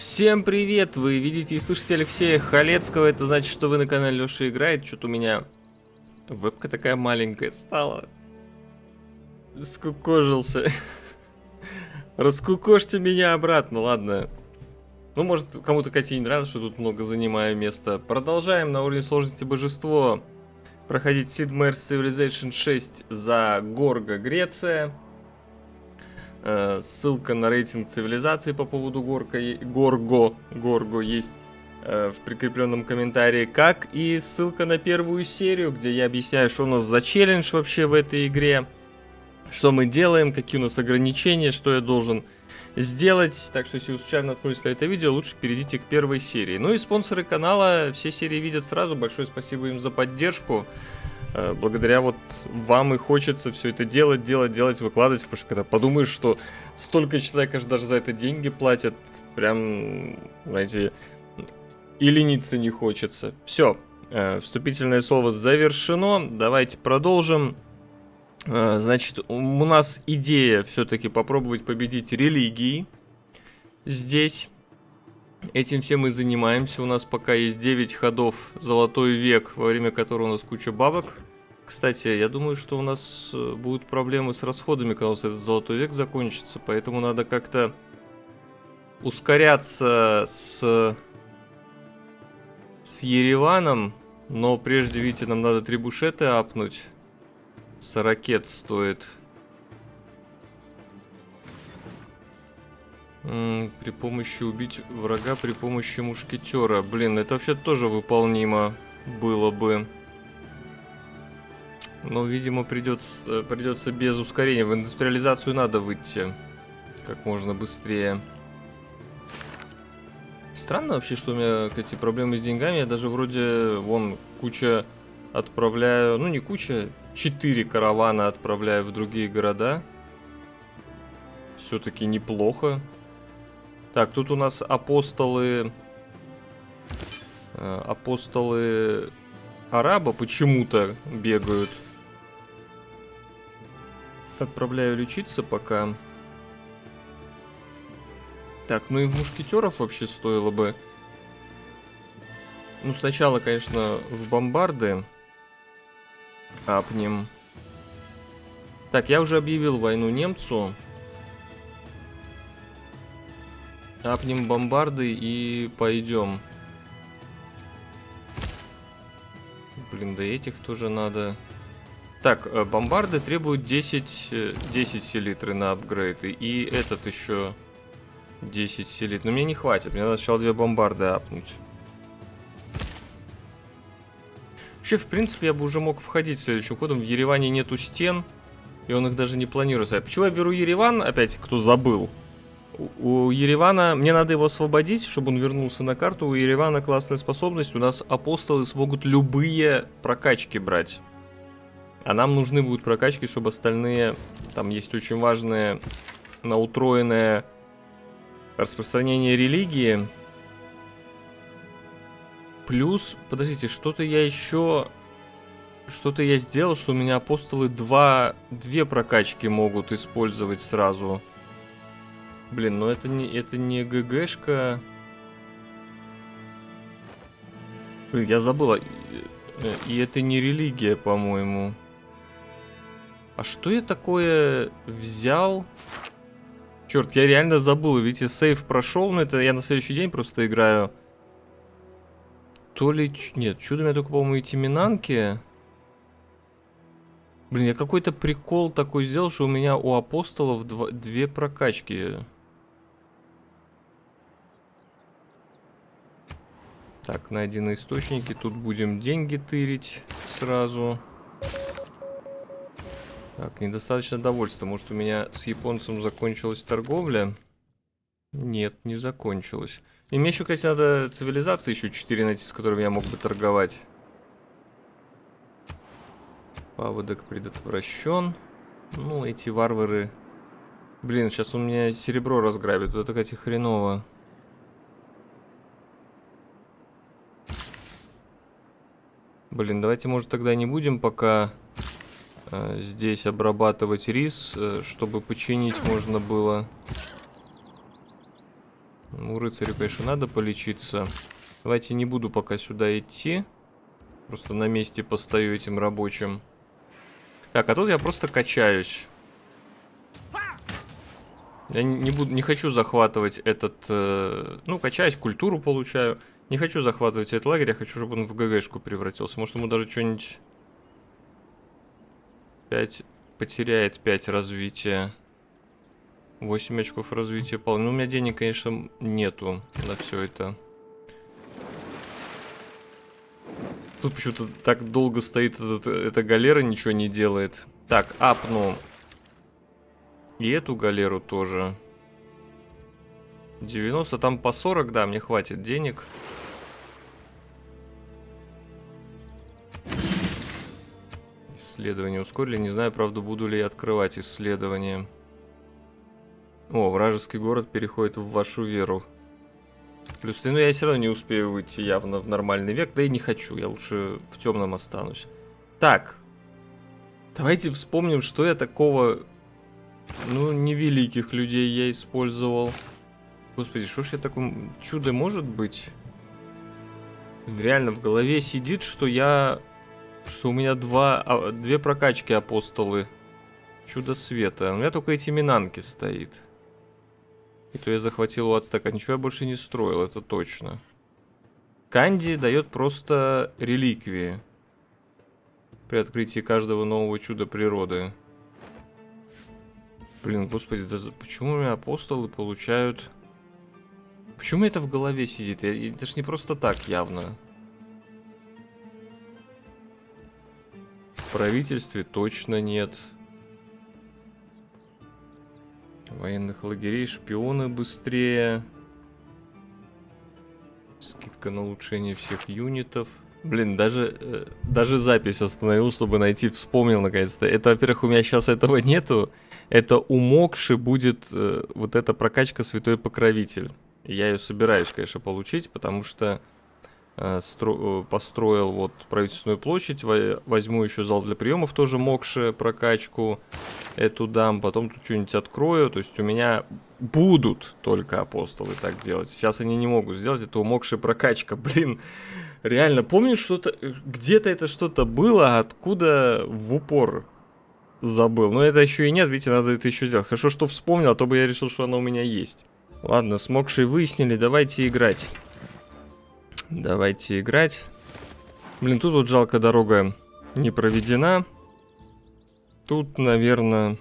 Всем привет! Вы видите и слышите Алексея Халецкого. Это значит, что вы на канале Леша играет. Что-то у меня вебка такая маленькая стала. Скукожился. Раскукожьте меня обратно, ладно. Ну, может, кому-то Кате не нравится, что тут много занимаю места. Продолжаем на уровне сложности божество. Проходить Sid Meier's Civilization 6 за Горго, Греция. Э, ссылка на рейтинг цивилизации по поводу Горка, Горго, Горго есть э, в прикрепленном комментарии, как и ссылка на первую серию, где я объясняю, что у нас за челлендж вообще в этой игре, что мы делаем, какие у нас ограничения, что я должен сделать. Так что, если вы случайно наткнулись на это видео, лучше перейдите к первой серии. Ну и спонсоры канала все серии видят сразу. Большое спасибо им за поддержку. Э, благодаря вот вам и хочется все это делать, делать, делать, выкладывать, потому что когда подумаешь, что столько человек аж даже за это деньги платят, прям, знаете, и лениться не хочется. Все, э, вступительное слово завершено, давайте продолжим. Э, значит, у нас идея все-таки попробовать победить религии здесь. Этим всем мы занимаемся. У нас пока есть 9 ходов Золотой век, во время которого у нас куча бабок. Кстати, я думаю, что у нас э, будут проблемы с расходами, когда у нас этот Золотой век закончится. Поэтому надо как-то ускоряться с, с Ереваном. Но прежде, видите, нам надо трибушеты апнуть. С ракет стоит при помощи убить врага при помощи мушкетера. Блин, это вообще тоже выполнимо было бы. Но, видимо, придется, придется без ускорения. В индустриализацию надо выйти как можно быстрее. Странно вообще, что у меня эти проблемы с деньгами. Я даже вроде, вон, куча отправляю... Ну, не куча, четыре каравана отправляю в другие города. Все-таки неплохо. Так, тут у нас апостолы... Э, апостолы араба почему-то бегают. Отправляю лечиться пока. Так, ну и в мушкетеров вообще стоило бы... Ну, сначала, конечно, в бомбарды апнем. Так, я уже объявил войну немцу. Апнем бомбарды и пойдем. Блин, да этих тоже надо. Так, э, бомбарды требуют 10, 10 э, селитры на апгрейд. И этот еще 10 селит. Но мне не хватит. Мне надо сначала две бомбарды апнуть. Вообще, в принципе, я бы уже мог входить следующим ходом. В Ереване нету стен. И он их даже не планирует. А почему я беру Ереван? Опять, кто забыл у Еревана, мне надо его освободить, чтобы он вернулся на карту. У Еревана классная способность, у нас апостолы смогут любые прокачки брать. А нам нужны будут прокачки, чтобы остальные... Там есть очень важное на утроенное распространение религии. Плюс, подождите, что-то я еще... Что-то я сделал, что у меня апостолы два... Две прокачки могут использовать сразу. Блин, ну это не, это не ГГшка. Блин, я забыла. И это не религия, по-моему. А что я такое взял? Черт, я реально забыл. Видите, сейф прошел, но это я на следующий день просто играю. То ли... Нет, чудо у меня только, по-моему, эти минанки. Блин, я какой-то прикол такой сделал, что у меня у апостолов два, две прокачки. Так, найдены источники. Тут будем деньги тырить сразу. Так, недостаточно довольства. Может, у меня с японцем закончилась торговля? Нет, не закончилась. И мне еще, кстати, надо цивилизации еще 4 найти, с которыми я мог бы торговать. Паводок предотвращен. Ну, эти варвары... Блин, сейчас он меня серебро разграбит. Это, кстати, хреново. Блин, давайте, может, тогда не будем пока э, здесь обрабатывать рис, э, чтобы починить можно было. Ну, рыцарю, конечно, надо полечиться. Давайте не буду пока сюда идти. Просто на месте постою этим рабочим. Так, а тут я просто качаюсь. Я не, буду, не хочу захватывать этот... Э, ну, качаюсь, культуру получаю. Не хочу захватывать этот лагерь, я хочу, чтобы он в ГГшку превратился. Может, ему даже что-нибудь... 5... Потеряет 5 развития. 8 очков развития полно. Ну, у меня денег, конечно, нету на все это. Тут почему-то так долго стоит этот, эта галера, ничего не делает. Так, апну. И эту галеру тоже. 90, там по 40, да, мне хватит денег. Исследование ускорили. Не знаю, правда, буду ли я открывать исследование. О, вражеский город переходит в вашу веру. Плюс, ну я все равно не успею выйти явно в нормальный век, да и не хочу, я лучше в темном останусь. Так, давайте вспомним, что я такого, ну, невеликих людей я использовал. Господи, что ж я таком чудо может быть? Реально в голове сидит, что я, что у меня два, а, две прокачки апостолы. Чудо света. У меня только эти минанки стоит. И то я захватил у Ацтека. Ничего я больше не строил, это точно. Канди дает просто реликвии. При открытии каждого нового чуда природы. Блин, господи, да почему у меня апостолы получают... Почему это в голове сидит? Я, это ж не просто так явно. Правительстве точно нет. Военных лагерей, шпионы быстрее. Скидка на улучшение всех юнитов. Блин, даже, э, даже запись остановил, чтобы найти, вспомнил наконец-то. Это, во-первых, у меня сейчас этого нету. Это у Мокши будет э, вот эта прокачка Святой Покровитель. Я ее собираюсь, конечно, получить, потому что стро построил вот правительственную площадь, возьму еще зал для приемов, тоже мокши прокачку эту дам, потом тут что-нибудь открою, то есть у меня будут только апостолы так делать. Сейчас они не могут сделать, это умокшая прокачка, блин. Реально, помню что-то, где-то это что-то было, откуда в упор забыл. Но это еще и нет, видите, надо это еще сделать. Хорошо, что вспомнил, а то бы я решил, что она у меня есть. Ладно, с Мокшей выяснили, давайте играть. Давайте играть. Блин, тут вот жалко дорога не проведена. Тут, наверное,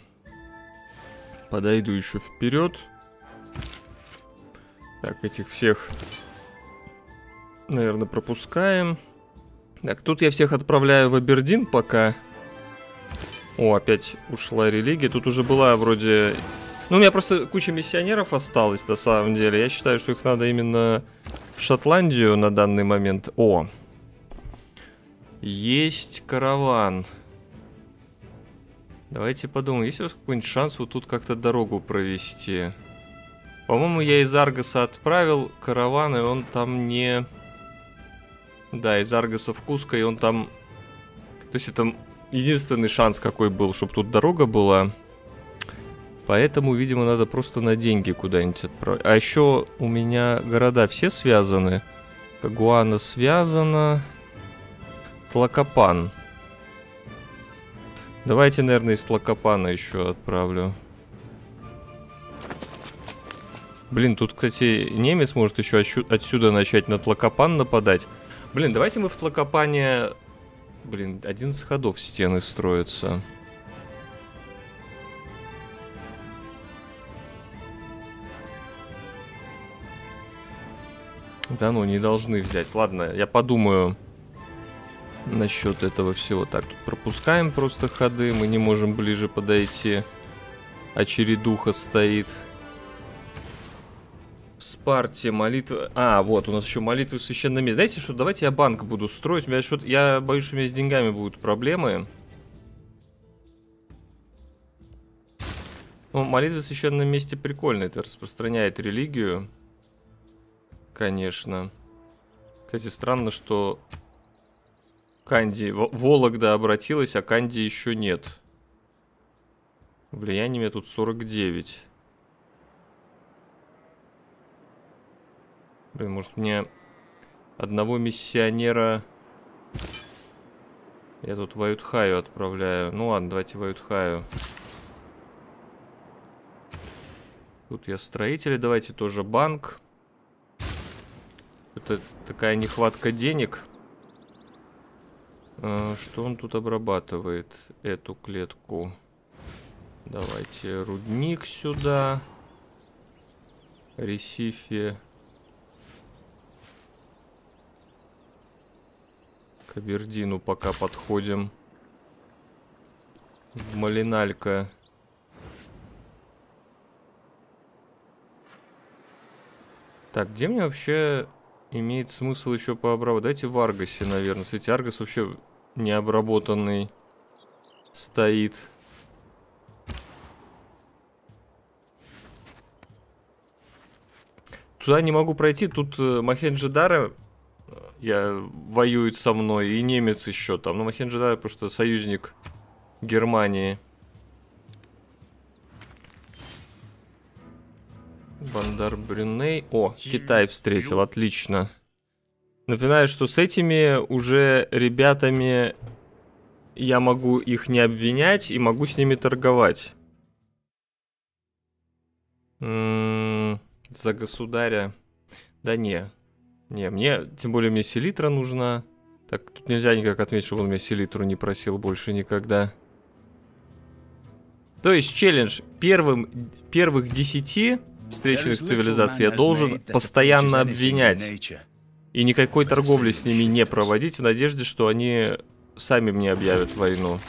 подойду еще вперед. Так, этих всех, наверное, пропускаем. Так, тут я всех отправляю в Абердин пока. О, опять ушла религия. Тут уже была вроде... Ну, у меня просто куча миссионеров осталось, на самом деле. Я считаю, что их надо именно в Шотландию на данный момент. О! Есть караван. Давайте подумаем, есть у вас какой-нибудь шанс вот тут как-то дорогу провести? По-моему, я из Аргаса отправил караван, и он там не... Да, из Аргаса в Куско, и он там... То есть это единственный шанс какой был, чтобы тут дорога была. Поэтому, видимо, надо просто на деньги куда-нибудь отправить. А еще у меня города все связаны. Кагуана связана. Тлакопан. Давайте, наверное, из Тлакопана еще отправлю. Блин, тут, кстати, немец может еще отсюда начать на Тлакопан нападать. Блин, давайте мы в Тлакопане... Блин, 11 ходов стены строятся. Да ну, не должны взять. Ладно, я подумаю насчет этого всего. Так, тут пропускаем просто ходы. Мы не можем ближе подойти. Очередуха стоит. В Спарте молитва... А, вот, у нас еще молитвы в священном месте. Знаете что, давайте я банк буду строить. У меня что Я боюсь, что у меня с деньгами будут проблемы. Ну, молитва в священном месте прикольно. Это распространяет религию конечно. Кстати, странно, что Канди... Вологда обратилась, а Канди еще нет. Влияние тут 49. Блин, может мне одного миссионера... Я тут в Аютхаю отправляю. Ну ладно, давайте в Аютхаю. Тут я строители, давайте тоже банк. Это такая нехватка денег. А, что он тут обрабатывает? Эту клетку. Давайте рудник сюда. Ресифи. К Абердину пока подходим. Малиналька. Так, где мне вообще имеет смысл еще пообрабатывать? Дайте в Аргасе, наверное. Кстати, Аргас вообще необработанный стоит. Туда не могу пройти. Тут э, Махенджидара э, я воюет со мной, и немец еще там. Но Махенджидара просто союзник Германии. Бандар Брюней. О, Китай встретил, отлично. Напоминаю, что с этими уже ребятами я могу их не обвинять и могу с ними торговать. М-м, за государя. Да не. Не, мне, тем более мне селитра нужна. Так, тут нельзя никак отметить, чтобы он меня селитру не просил больше никогда. То есть челлендж первым, первых 10 встреченных цивилизаций, я должен постоянно обвинять и никакой торговли с ними не проводить в надежде, что они сами мне объявят войну.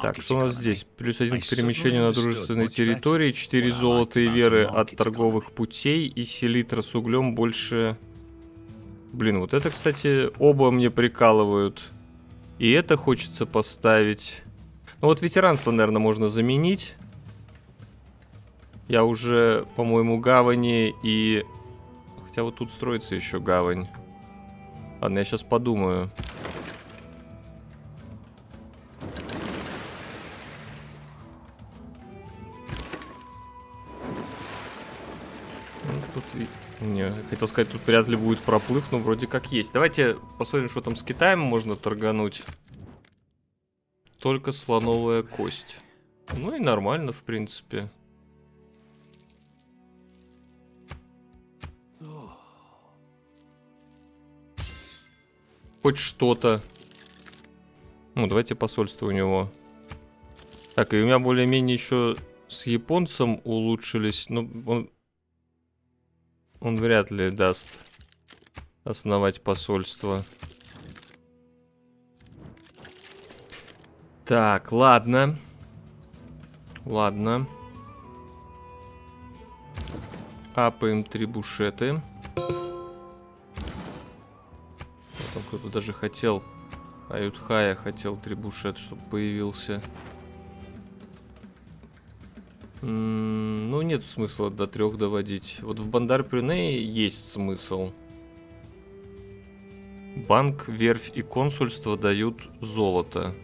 Так, что у нас здесь? Плюс один к перемещению на дружественной территории, 4 золота и веры от торговых путей и селитра с углем больше... Блин, вот это, кстати, оба мне прикалывают. И это хочется поставить. Ну вот ветеранство, наверное, можно заменить. Я уже, по-моему, гавани и... Хотя вот тут строится еще гавань. Ладно, я сейчас подумаю. Ну, тут... Не, хотел сказать, тут вряд ли будет проплыв, но вроде как есть. Давайте посмотрим, что там с Китаем можно торгануть. Только слоновая кость. Ну и нормально, в принципе. Хоть что-то. Ну, давайте посольство у него. Так, и у меня более-менее еще с японцем улучшились. Но он, он вряд ли даст основать посольство. Так, ладно. Ладно. Апаем три бушеты. Кто-то даже хотел... Аютхая хотел трибушет, чтобы появился. Ну, нет смысла до трех доводить. Вот в Бандар Прюнее есть смысл. Банк, верфь и консульство дают золото.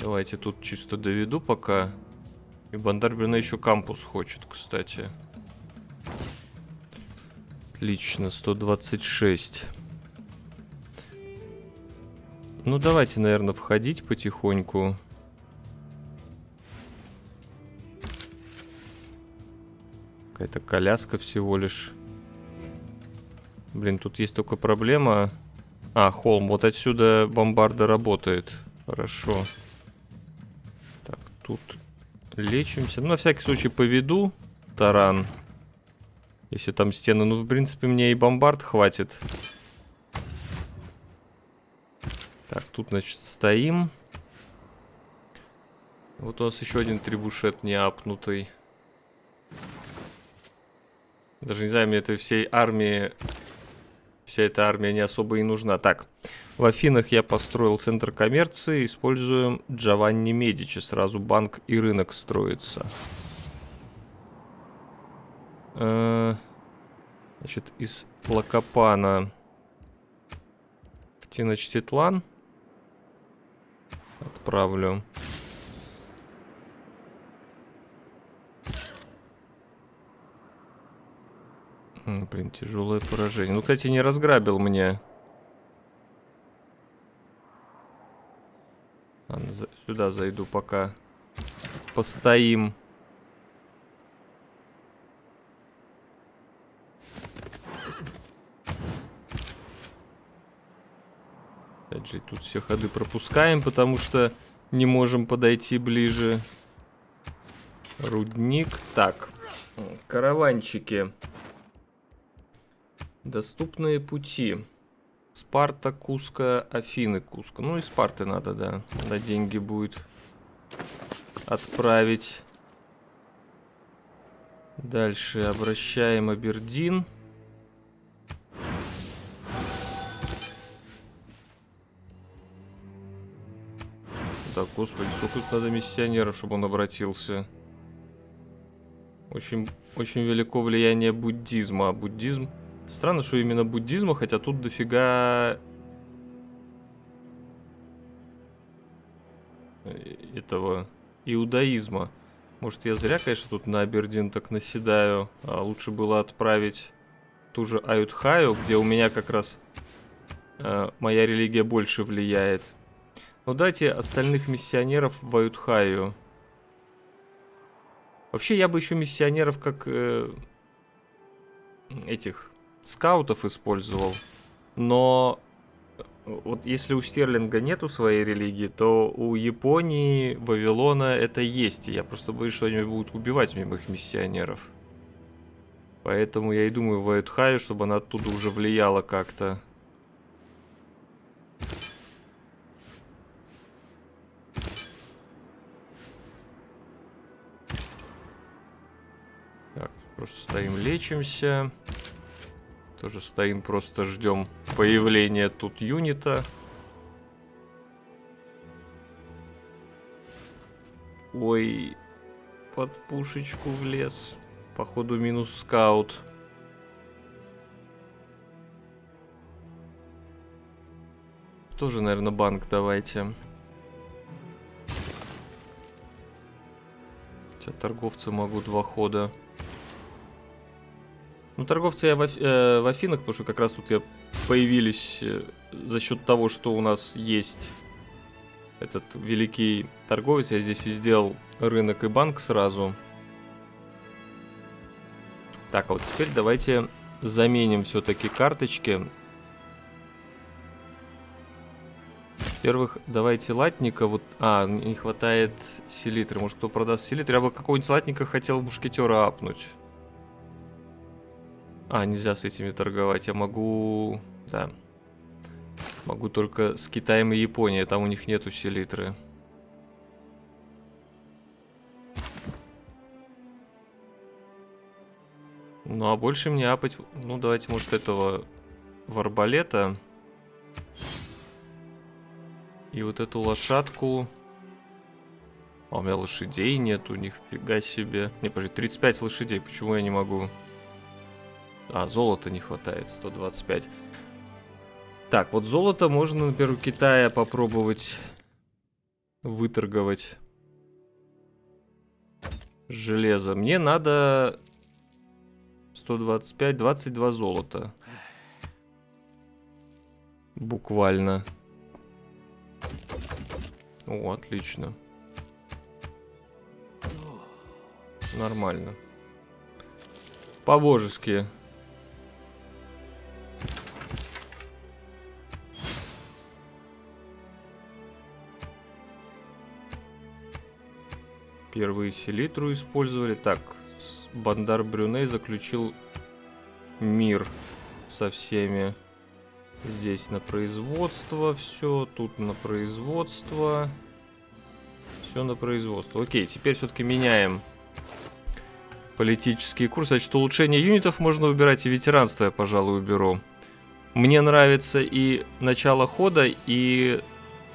Давайте тут чисто доведу пока. И Бандар Брюне еще кампус хочет, кстати. Отлично, 126. Ну, давайте, наверное, входить потихоньку. Какая-то коляска всего лишь. Блин, тут есть только проблема. А, холм. Вот отсюда бомбарда работает. Хорошо. Так, тут лечимся. Ну, на всякий случай поведу таран. Если там стены, ну, в принципе, мне и бомбард хватит. Так, тут, значит, стоим. Вот у нас еще один трибушет не апнутый. Даже не знаю, мне этой всей армии... Вся эта армия не особо и нужна. Так, в Афинах я построил центр коммерции. Используем Джованни Медичи. Сразу банк и рынок строится. Э, значит, из Лакопана в Тиночтитлан отправлю. Блин, тяжелое поражение. Ну, кстати, не разграбил мне. Сюда зайду пока. Постоим. Опять же, тут все ходы пропускаем, потому что не можем подойти ближе. Рудник. Так, караванчики. Доступные пути. Спарта, Куска, Афины, Куска. Ну и Спарты надо, да. На деньги будет отправить. Дальше обращаем Абердин. Да, господи, сколько тут надо миссионеров, чтобы он обратился. Очень, очень велико влияние буддизма. А буддизм... Странно, что именно буддизма, хотя тут дофига... этого иудаизма. Может, я зря, конечно, тут на Абердин так наседаю. А лучше было отправить ту же Аютхаю, где у меня как раз э, моя религия больше влияет. Ну дайте остальных миссионеров в Аютхаю. Вообще, я бы еще миссионеров как э, этих скаутов использовал. Но э, вот если у Стерлинга нету своей религии, то у Японии, Вавилона это есть. И я просто боюсь, что они будут убивать мимо их миссионеров. Поэтому я и думаю в Аютхаю, чтобы она оттуда уже влияла как-то. Так, просто стоим, лечимся. Тоже стоим, просто ждем появления тут юнита. Ой, под пушечку влез. Походу минус скаут. Тоже, наверное, банк давайте. Хотя торговцы могу два хода. Ну, торговцы я в, Аф- э, в Афинах, потому что как раз тут я появились э, за счет того, что у нас есть этот великий торговец. Я здесь и сделал рынок и банк сразу. Так, а вот теперь давайте заменим все-таки карточки. Во-первых, давайте латника. Вот, а, не хватает селитры. Может, кто продаст селитры? Я бы какого-нибудь латника хотел мушкетера апнуть. А, нельзя с этими торговать. Я могу... Да. Могу только с Китаем и Японией. Там у них нету селитры. Ну, а больше мне апать... Ну, давайте, может, этого в. И вот эту лошадку... А у меня лошадей нет, у них фига себе. Не, подожди, 35 лошадей, почему я не могу? А, золота не хватает, 125. Так, вот золото можно, например, у Китая попробовать выторговать. Железо. Мне надо 125, 22 золота. Буквально. О, отлично. Нормально. По-божески. Первые селитру использовали. Так, Бандар Брюней заключил мир со всеми. Здесь на производство все, тут на производство. Все на производство. Окей, теперь все-таки меняем политический курс. Значит, улучшение юнитов можно выбирать, и ветеранство я, пожалуй, уберу. Мне нравится и начало хода, и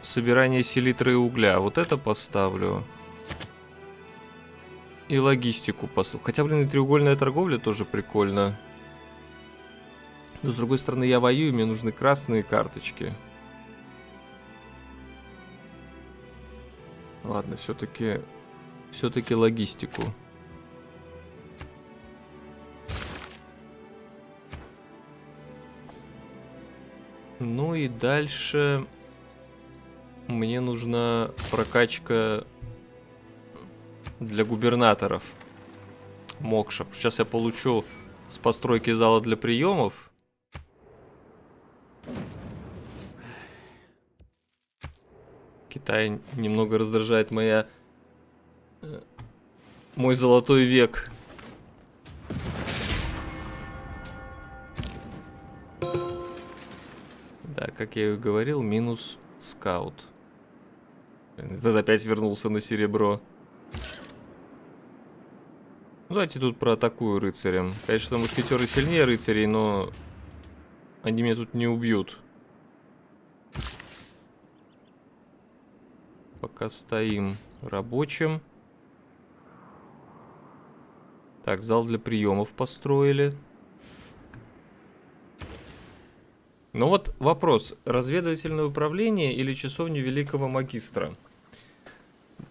собирание селитры и угля. Вот это поставлю и логистику, по. Хотя, блин, и треугольная торговля тоже прикольно. Но, с другой стороны, я воюю, мне нужны красные карточки. Ладно, все-таки... Все-таки логистику. Ну и дальше мне нужна прокачка для губернаторов. Мокша. Сейчас я получу с постройки зала для приемов. Китай немного раздражает моя... Э, мой золотой век. Да, как я и говорил, минус скаут. Этот опять вернулся на серебро. Ну, давайте тут проатакую рыцарем. Конечно, мушкетеры сильнее рыцарей, но они меня тут не убьют. Пока стоим рабочим. Так, зал для приемов построили. Ну вот вопрос. Разведывательное управление или часовню великого магистра?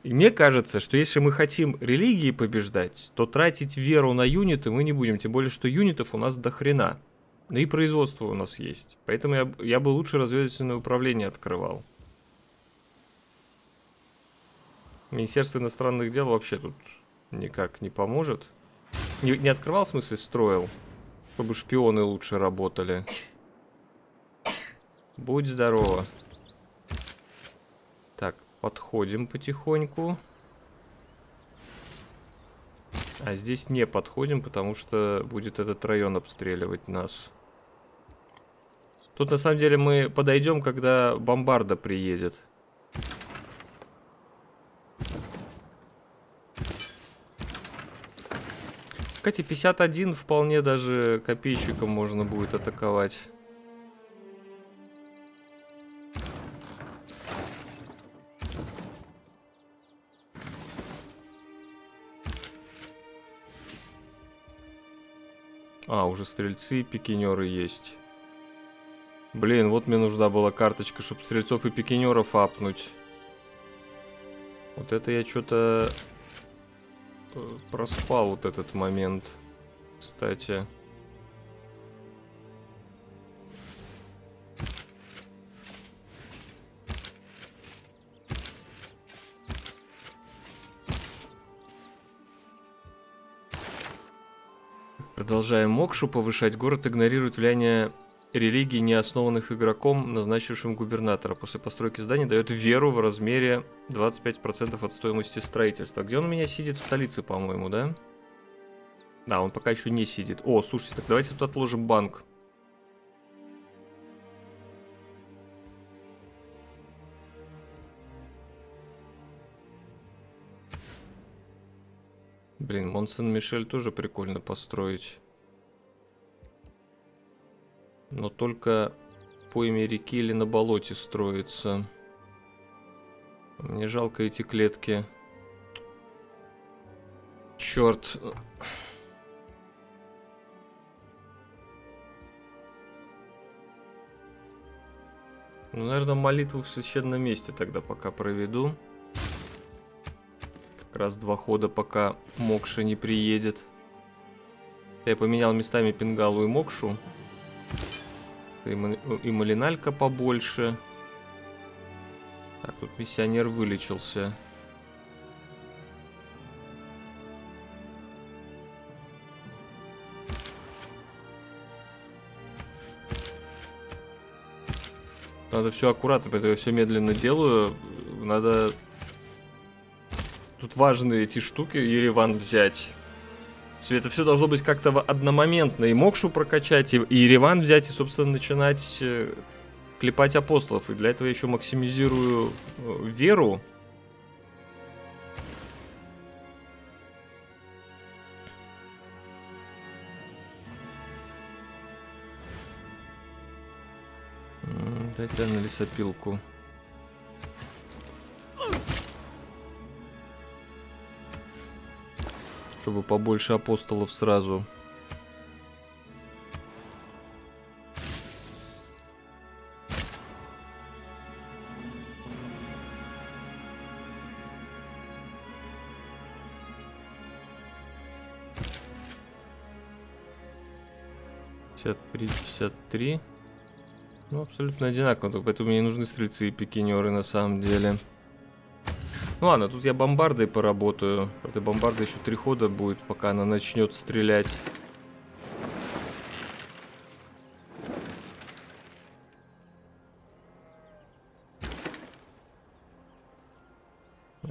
И мне кажется, что если мы хотим религии побеждать, то тратить веру на юниты мы не будем. Тем более, что юнитов у нас до хрена. Ну и производство у нас есть. Поэтому я, я бы лучше разведывательное управление открывал. Министерство иностранных дел вообще тут никак не поможет. Не, не открывал, в смысле, строил. Чтобы шпионы лучше работали. Будь здорова. Подходим потихоньку. А здесь не подходим, потому что будет этот район обстреливать нас. Тут на самом деле мы подойдем, когда бомбарда приедет. Кстати, 51 вполне даже копейщиком можно будет атаковать. А, уже стрельцы и пикинеры есть. Блин, вот мне нужна была карточка, чтобы стрельцов и пикинеров апнуть. Вот это я что-то э, проспал вот этот момент. Кстати. Продолжаем Мокшу повышать. Город игнорирует влияние религии, не основанных игроком, назначившим губернатора. После постройки здания дает веру в размере 25% от стоимости строительства. Где он у меня сидит? В столице, по-моему, да? Да, он пока еще не сидит. О, слушайте, так давайте тут отложим банк. Блин, Монсен-Мишель тоже прикольно построить. Но только по имя реки или на болоте строится. Мне жалко эти клетки. Черт. Ну, наверное, молитву в священном месте тогда пока проведу. Как раз два хода, пока Мокша не приедет. Я поменял местами Пингалу и Мокшу. И, и малиналька побольше. Так, тут миссионер вылечился. Надо все аккуратно, поэтому я все медленно делаю. Надо... Тут важные эти штуки Ереван взять. Все это все должно быть как-то одномоментно. И Мокшу прокачать, и, и Ереван взять, и, собственно, начинать э, клепать апостолов. И для этого я еще максимизирую э, веру. Дайте на лесопилку. Чтобы побольше апостолов сразу. Пятьдесят три, пятьдесят три. Ну, абсолютно одинаково, поэтому мне не нужны стрельцы и пикинеры на самом деле. Ну ладно, тут я бомбардой поработаю. Этой бомбарда еще три хода будет, пока она начнет стрелять.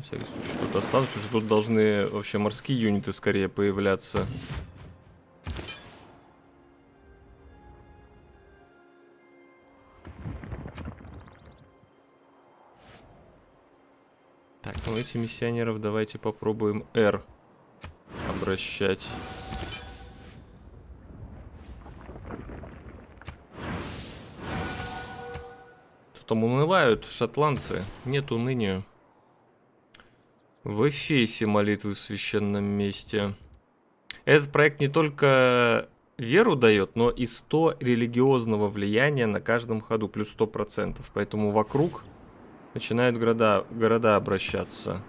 Всякий случай тут останусь, потому что тут должны вообще морские юниты скорее появляться. Эти миссионеров давайте попробуем R обращать. Там унывают шотландцы. Нет уныния. В Эфесе молитвы в священном месте. Этот проект не только веру дает, но и 100 религиозного влияния на каждом ходу, плюс 100%. Поэтому вокруг начинают города, города обращаться.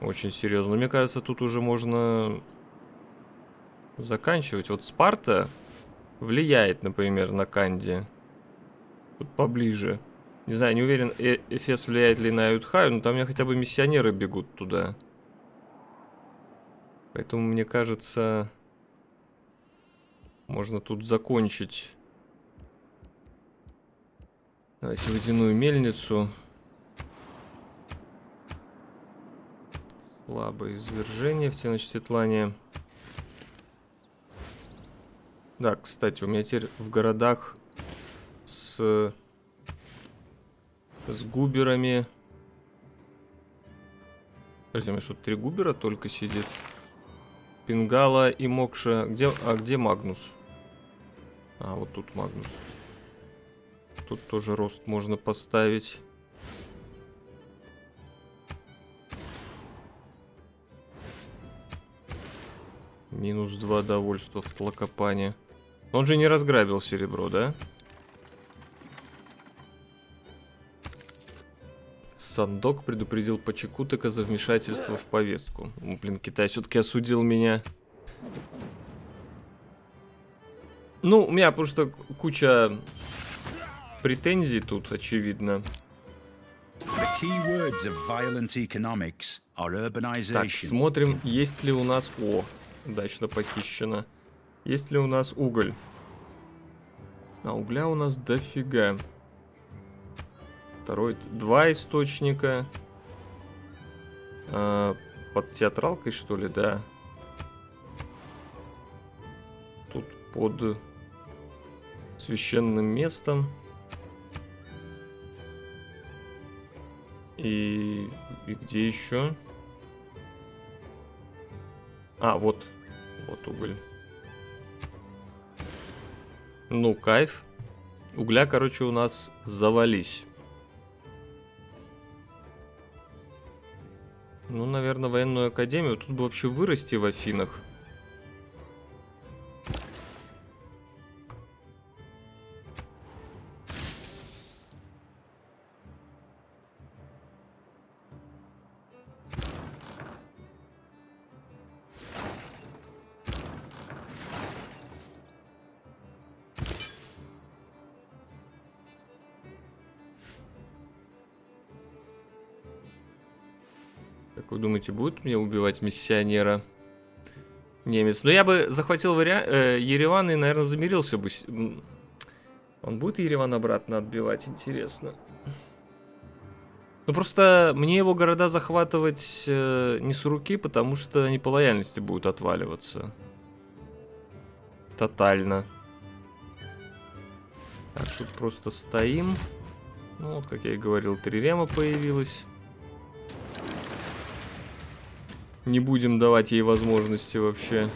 Очень серьезно. Мне кажется, тут уже можно заканчивать. Вот Спарта влияет, например, на Канди. Тут поближе. Не знаю, не уверен, э Эфес влияет ли на Ютхаю, но там у меня хотя бы миссионеры бегут туда. Поэтому, мне кажется, можно тут закончить. Давайте водяную мельницу. Слабое извержение в Теночтетлане. Да, кстати, у меня теперь в городах с с губерами. Подожди, у меня что, три губера только сидит? Пингала и Мокша. Где, а где Магнус? А, вот тут Магнус. Тут тоже рост можно поставить. Минус два довольства в Тлакопане. Он же не разграбил серебро, да? Сандок предупредил Пачекутека за вмешательство в повестку. Ну, блин, Китай все-таки осудил меня. Ну, у меня что куча претензий тут, очевидно. Так, смотрим, есть ли у нас... О, удачно похищено. Есть ли у нас уголь? А угля у нас дофига. Второй два источника. А, под театралкой, что ли, да. Тут под священным местом. И, и где еще? А, вот. Вот уголь. Ну, кайф. Угля, короче, у нас завались. Ну, наверное, военную академию. Тут бы вообще вырасти в Афинах. Будет мне убивать миссионера? Немец. Но ну, я бы захватил вариа... э, Ереван и, наверное, замирился бы. Он будет Ереван обратно отбивать, интересно. Ну просто мне его города захватывать э, не с руки, потому что они по лояльности будут отваливаться. Тотально. Так, тут просто стоим. Ну вот, как я и говорил, Трирема появилась. Не будем давать ей возможности вообще.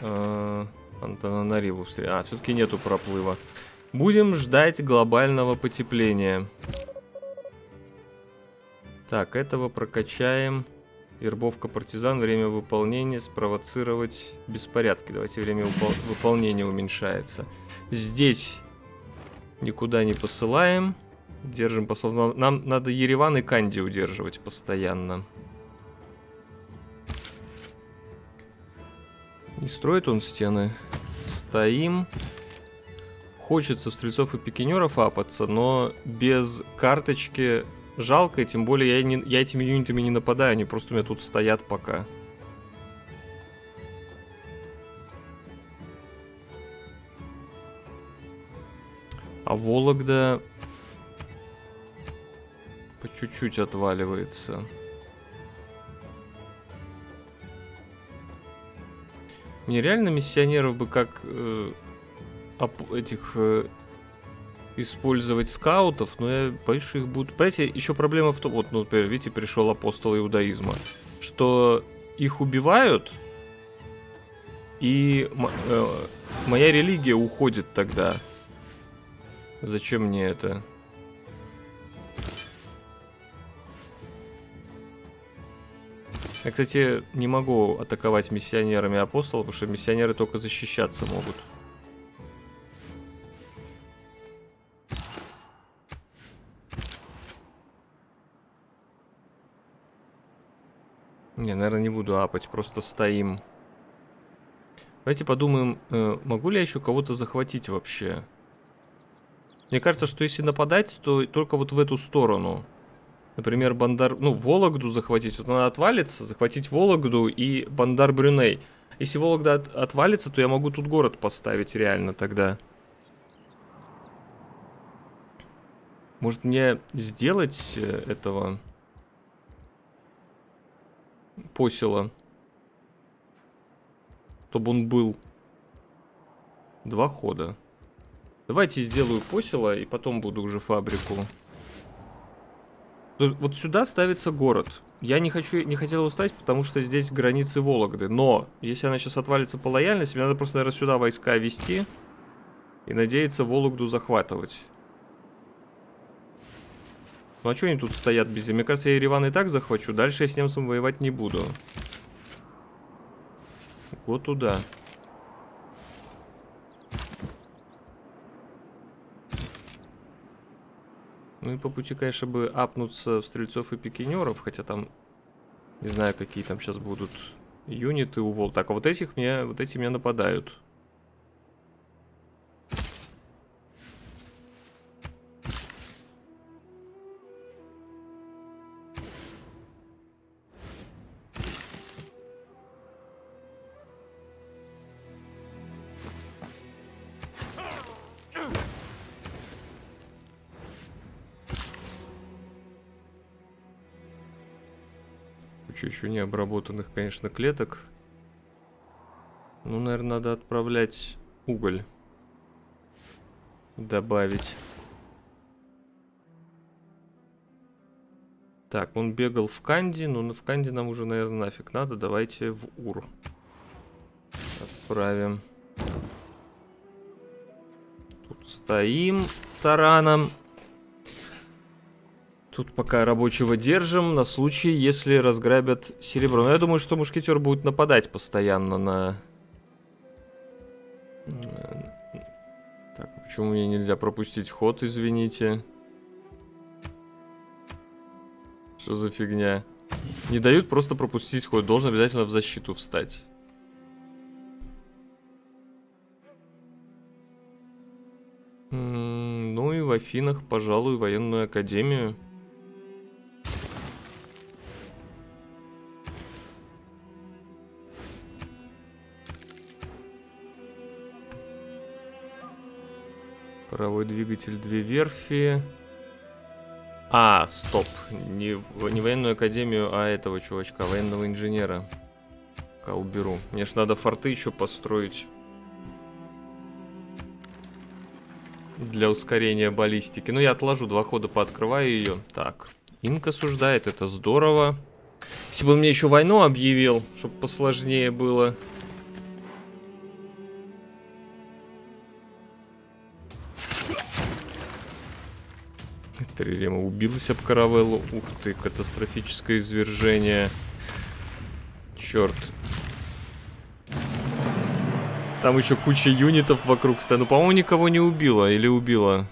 А, Антананариву встретить. А, все-таки нету проплыва. Будем ждать глобального потепления. Так, этого прокачаем. Вербовка партизан, время выполнения, спровоцировать беспорядки. Давайте время выпол выполнения уменьшается. Здесь никуда не посылаем. Держим послов. Нам надо Ереван и Канди удерживать постоянно. Не строит он стены. Стоим. хочется в стрельцов и пикинеров апаться, но без карточки жалко, и тем более я, не, я этими юнитами не нападаю, они просто у меня тут стоят пока. А Вологда по чуть-чуть отваливается. Мне реально миссионеров бы как э, этих э, использовать скаутов, но я боюсь, что их будут... Понимаете, еще проблема в том, вот, ну, например, видите, пришел апостол иудаизма, что их убивают, и э, моя религия уходит тогда. Зачем мне это? Я, кстати, не могу атаковать миссионерами апостолов, потому что миссионеры только защищаться могут. Не, наверное, не буду апать, просто стоим. Давайте подумаем, э, могу ли я еще кого-то захватить вообще? Мне кажется, что если нападать, то только вот в эту сторону. Например, Бандар... Ну, Вологду захватить. Вот она отвалится, захватить Вологду и Бандар Брюней. Если Вологда от... отвалится, то я могу тут город поставить реально тогда. Может мне сделать э, этого посела? Чтобы он был два хода. Давайте сделаю посела и потом буду уже фабрику. Вот сюда ставится город. Я не хочу, не хотел его ставить, потому что здесь границы Вологды. Но, если она сейчас отвалится по лояльности, мне надо просто, наверное, сюда войска вести. И надеяться Вологду захватывать. Ну а что они тут стоят без земли? Мне кажется, я Ереван и так захвачу. Дальше я с немцем воевать не буду. Вот туда. Ну и по пути, конечно, бы апнуться в стрельцов и пикинеров, хотя там не знаю, какие там сейчас будут юниты у Вол. Так, а вот этих мне, вот эти мне нападают. Еще не обработанных, конечно, клеток. Ну, наверное, надо отправлять уголь. Добавить. Так, он бегал в Канди, но в Канди нам уже, наверное, нафиг надо. Давайте в Ур. Отправим. Тут стоим тараном. Тут пока рабочего держим на случай, если разграбят серебро. Но я думаю, что мушкетер будет нападать постоянно на... Так, почему мне нельзя пропустить ход, извините? Что за фигня? Не дают просто пропустить ход, должен обязательно в защиту встать. ну и в Афинах, пожалуй, военную академию. Паровой двигатель, две верфи. А, стоп. Не, не военную академию, а этого чувачка, военного инженера. Пока уберу. Мне ж надо форты еще построить. Для ускорения баллистики. Ну, я отложу два хода, пооткрываю ее. Так, Инка осуждает, это здорово. Если бы он мне еще войну объявил, чтобы посложнее было. Трирема убилась об каравеллу. Ух ты, катастрофическое извержение. Черт. Там еще куча юнитов вокруг стоит. Ну, по-моему, никого не убила. Или убила?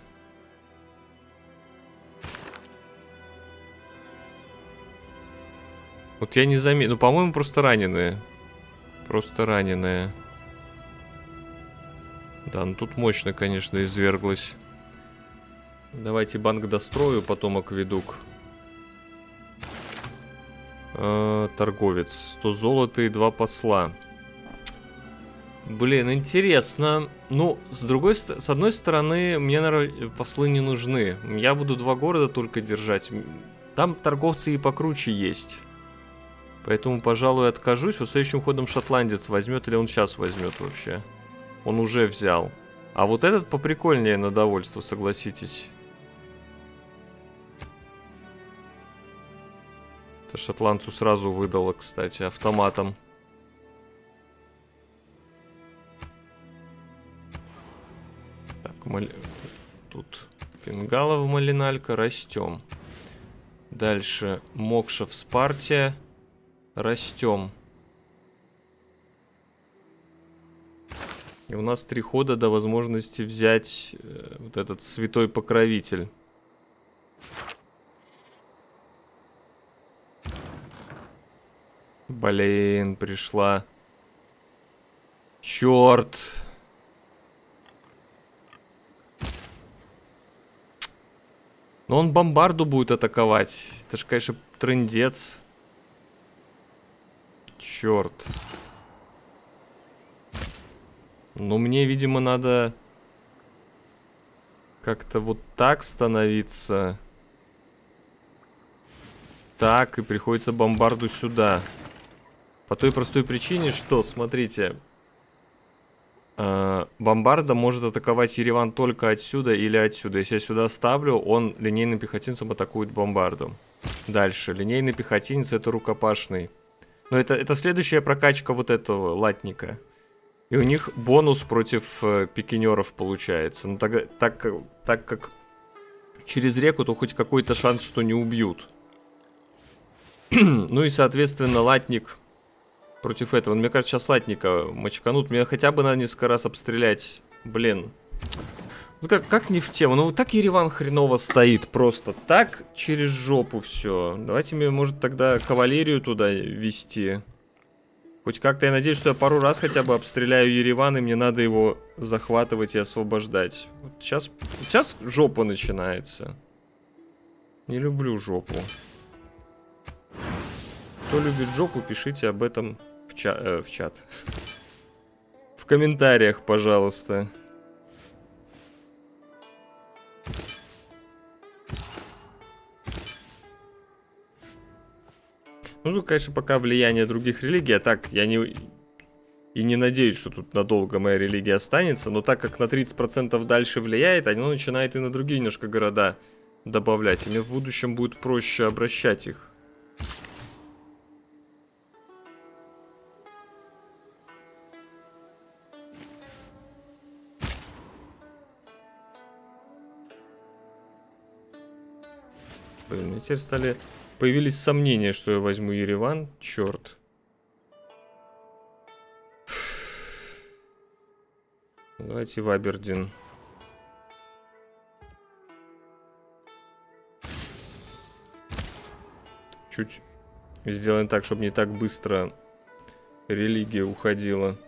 Вот я не заметил. Ну, по-моему, просто раненые. Просто раненые. Да, ну тут мощно, конечно, изверглось. Давайте банк дострою, потом акведук. Э, торговец. 100 золота и 2 посла. Блин, интересно. Ну, с другой с одной стороны, мне, наверное, послы не нужны. Я буду два города только держать. Там торговцы и покруче есть. Поэтому, пожалуй, откажусь. Вот следующим ходом шотландец возьмет или он сейчас возьмет вообще? Он уже взял. А вот этот поприкольнее на довольство, согласитесь. Это шотландцу сразу выдало, кстати, автоматом. Так, мал... тут Пингалов, Малиналька, растем. Дальше Мокша в Спарте. Растем. И у нас три хода до возможности взять э, вот этот святой покровитель. Блин, пришла. Черт. Но он бомбарду будет атаковать. Это же, конечно, трендец. Черт. Но мне, видимо, надо как-то вот так становиться. Так, и приходится бомбарду сюда. По той простой причине, что, смотрите, э, бомбарда может атаковать Ереван только отсюда или отсюда. Если я сюда ставлю, он линейным пехотинцем атакует бомбарду. Дальше. Линейный пехотинец это рукопашный. Но это, это следующая прокачка вот этого латника. И у них бонус против э, пикинеров получается. Ну так, так, так как через реку, то хоть какой-то шанс, что не убьют. ну и, соответственно, латник против этого. Мне кажется, сейчас латника мочканут. Мне хотя бы надо несколько раз обстрелять. Блин. Ну как, как не в тему? Ну так Ереван хреново стоит просто. Так через жопу все. Давайте мне, может, тогда кавалерию туда вести. Хоть как-то я надеюсь, что я пару раз хотя бы обстреляю Ереван, и мне надо его захватывать и освобождать. Вот сейчас, сейчас жопа начинается. Не люблю жопу. Кто любит жопу, пишите об этом в, ча э, в чат. В комментариях, пожалуйста. Ну, тут, конечно, пока влияние других религий, а так я не... И не надеюсь, что тут надолго моя религия останется, но так как на 30% дальше влияет, оно начинает и на другие немножко города добавлять. И мне в будущем будет проще обращать их. Блин, мне теперь стали... Появились сомнения, что я возьму Ереван. Черт. Давайте в Абердин. Чуть сделаем так, чтобы не так быстро религия уходила.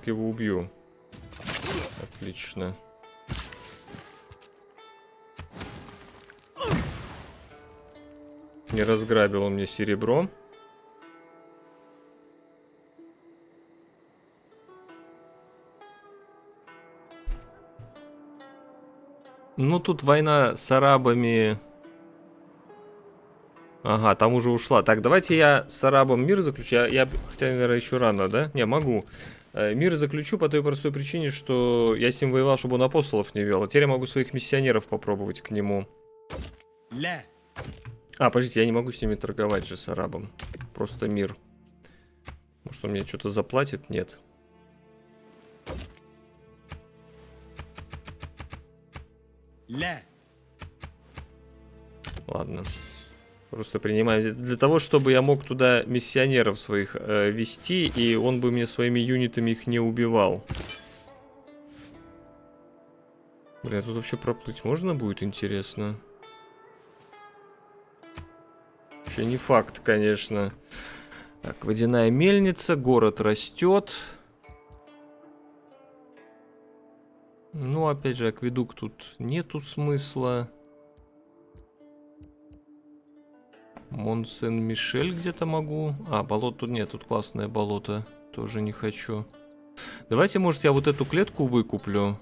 Все-таки его убью. Отлично. Не разграбил он мне серебро. Ну, тут война с арабами... Ага, там уже ушла. Так, давайте я с арабом мир заключу. Я, я хотя, наверное, еще рано, да? Не, могу. Э, мир заключу по той простой причине, что я с ним воевал, чтобы он апостолов не вел. А теперь я могу своих миссионеров попробовать к нему. А, подождите, я не могу с ними торговать же с арабом. Просто мир. Может, он мне что-то заплатит? Нет. Ладно. Просто принимаем для того, чтобы я мог туда миссионеров своих э, вести, и он бы мне своими юнитами их не убивал. Бля, тут вообще проплыть можно будет, интересно? Вообще не факт, конечно. Так, водяная мельница, город растет. Ну, опять же, акведук тут нету смысла. Монсен-Мишель где-то могу. А, болото тут нет, тут классное болото. Тоже не хочу. Давайте, может, я вот эту клетку выкуплю.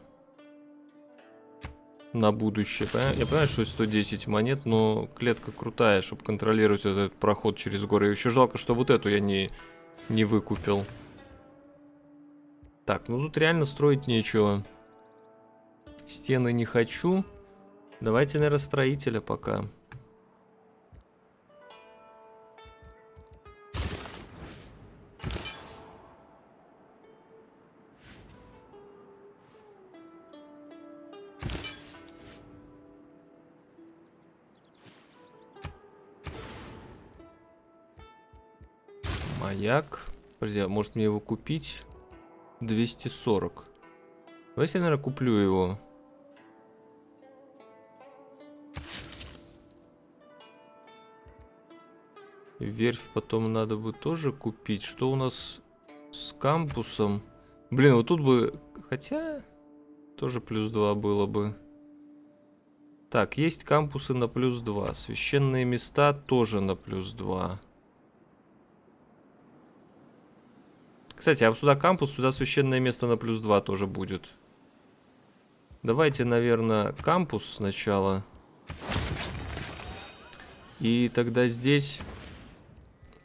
На будущее. Я понимаю, что 110 монет, но клетка крутая, чтобы контролировать этот проход через горы. Еще жалко, что вот эту я не, не выкупил. Так, ну тут реально строить нечего. Стены не хочу. Давайте, наверное, строителя пока. Маяк. Подожди, а может мне его купить? 240. Давайте я, наверное, куплю его. Верфь потом надо бы тоже купить. Что у нас с кампусом? Блин, вот тут бы... Хотя... Тоже плюс 2 было бы. Так, есть кампусы на плюс 2. Священные места тоже на плюс 2. Кстати, а сюда кампус, сюда священное место на плюс 2 тоже будет. Давайте, наверное, кампус сначала. И тогда здесь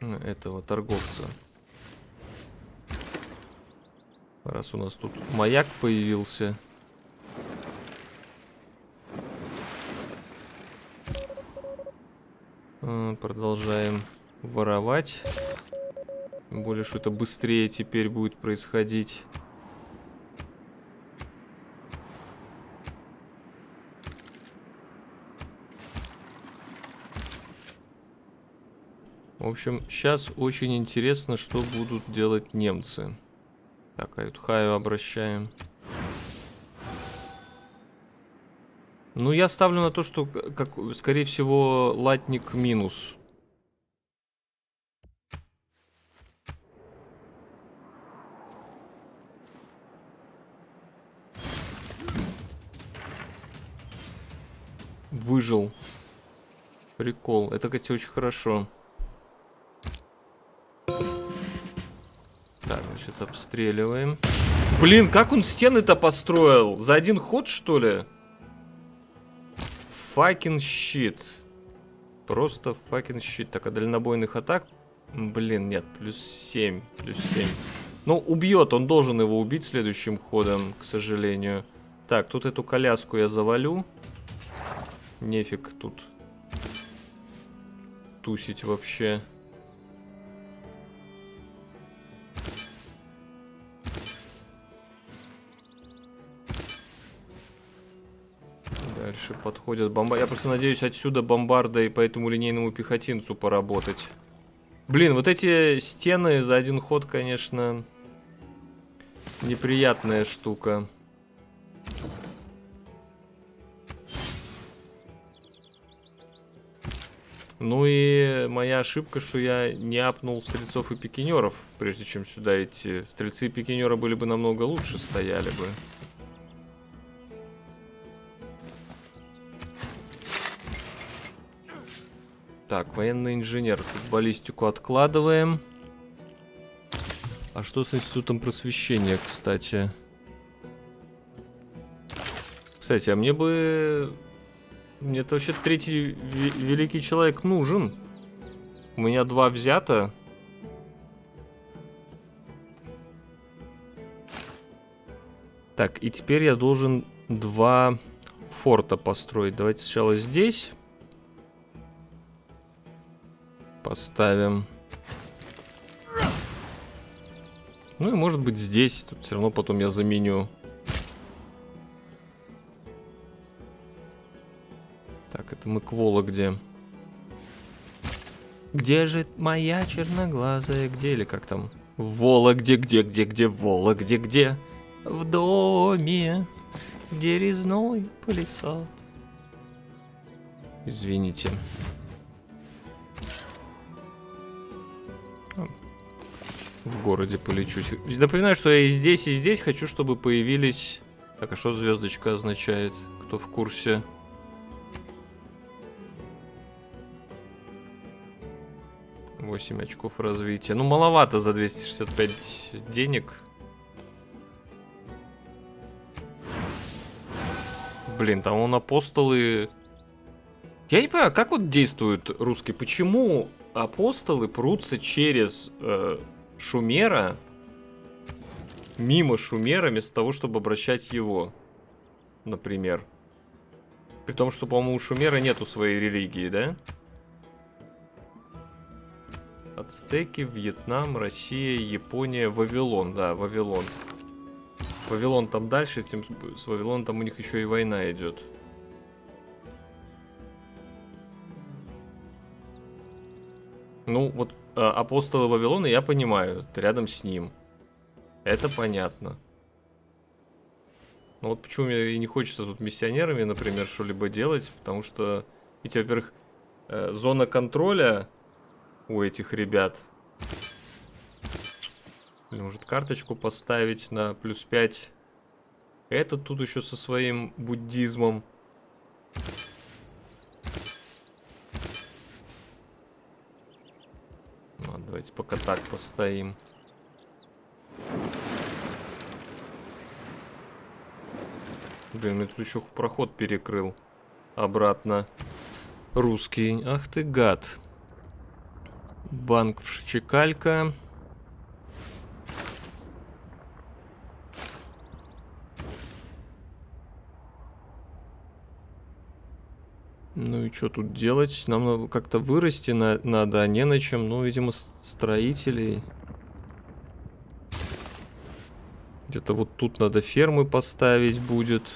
этого торговца. Раз у нас тут маяк появился. А, продолжаем воровать. Тем более, что это быстрее теперь будет происходить. В общем, сейчас очень интересно, что будут делать немцы. Так, Аютхаю обращаем. Ну, я ставлю на то, что, как, скорее всего, латник минус. Выжил. Прикол. Это, кстати, очень хорошо. Так, значит, обстреливаем. Блин, как он стены-то построил? За один ход, что ли? Факин щит. Просто факин щит. Так, а дальнобойных атак? Блин, нет, плюс 7. Плюс 7. Ну, убьет, он должен его убить следующим ходом, к сожалению. Так, тут эту коляску я завалю. Нефиг тут тусить вообще. Дальше подходят бомба. Я просто надеюсь отсюда бомбардой по этому линейному пехотинцу поработать. Блин, вот эти стены за один ход, конечно, неприятная штука. Ну и моя ошибка, что я не апнул стрельцов и пикинеров, прежде чем сюда идти. Стрельцы и пикинеры были бы намного лучше стояли бы. Так, военный инженер. Тут баллистику откладываем. А что с институтом просвещения, кстати? Кстати, а мне бы... Мне -то вообще третий великий человек нужен. У меня два взято. Так, и теперь я должен два форта построить. Давайте сначала здесь. Поставим. Ну и может быть здесь. Тут все равно потом я заменю. Так, это мы к Вологде. Где же моя черноглазая? Где или как там? Вологде, где, где, где, в Вологде, где? В доме. где резной пылесос. Извините. В городе полечу. Напоминаю, что я и здесь, и здесь хочу, чтобы появились... Так, а что звездочка означает? Кто в курсе? Восемь очков развития. Ну, маловато за 265 денег. Блин, там он апостолы... Я не понимаю, как вот действует русский? Почему апостолы прутся через э, Шумера мимо Шумера вместо того, чтобы обращать его, например? При том, что, по-моему, у Шумера нету своей религии, да? Ацтеки, Вьетнам, Россия, Япония, Вавилон. Да, Вавилон. Вавилон там дальше, тем с Вавилон там у них еще и война идет. Ну, вот э, апостолы Вавилона я понимаю, рядом с ним. Это понятно. Ну вот почему мне и не хочется тут миссионерами, например, что-либо делать, потому что, ведь, во-первых, э, зона контроля у этих ребят может карточку поставить на плюс 5. Этот тут еще со своим буддизмом. Ну, давайте пока так постоим. Блин, мне тут еще проход перекрыл. Обратно. Русский. Ах ты гад. Банк в Чекалька. Ну и что тут делать? Нам как-то вырасти на надо, а не на чем. Ну, видимо, строителей. Где-то вот тут надо фермы поставить будет.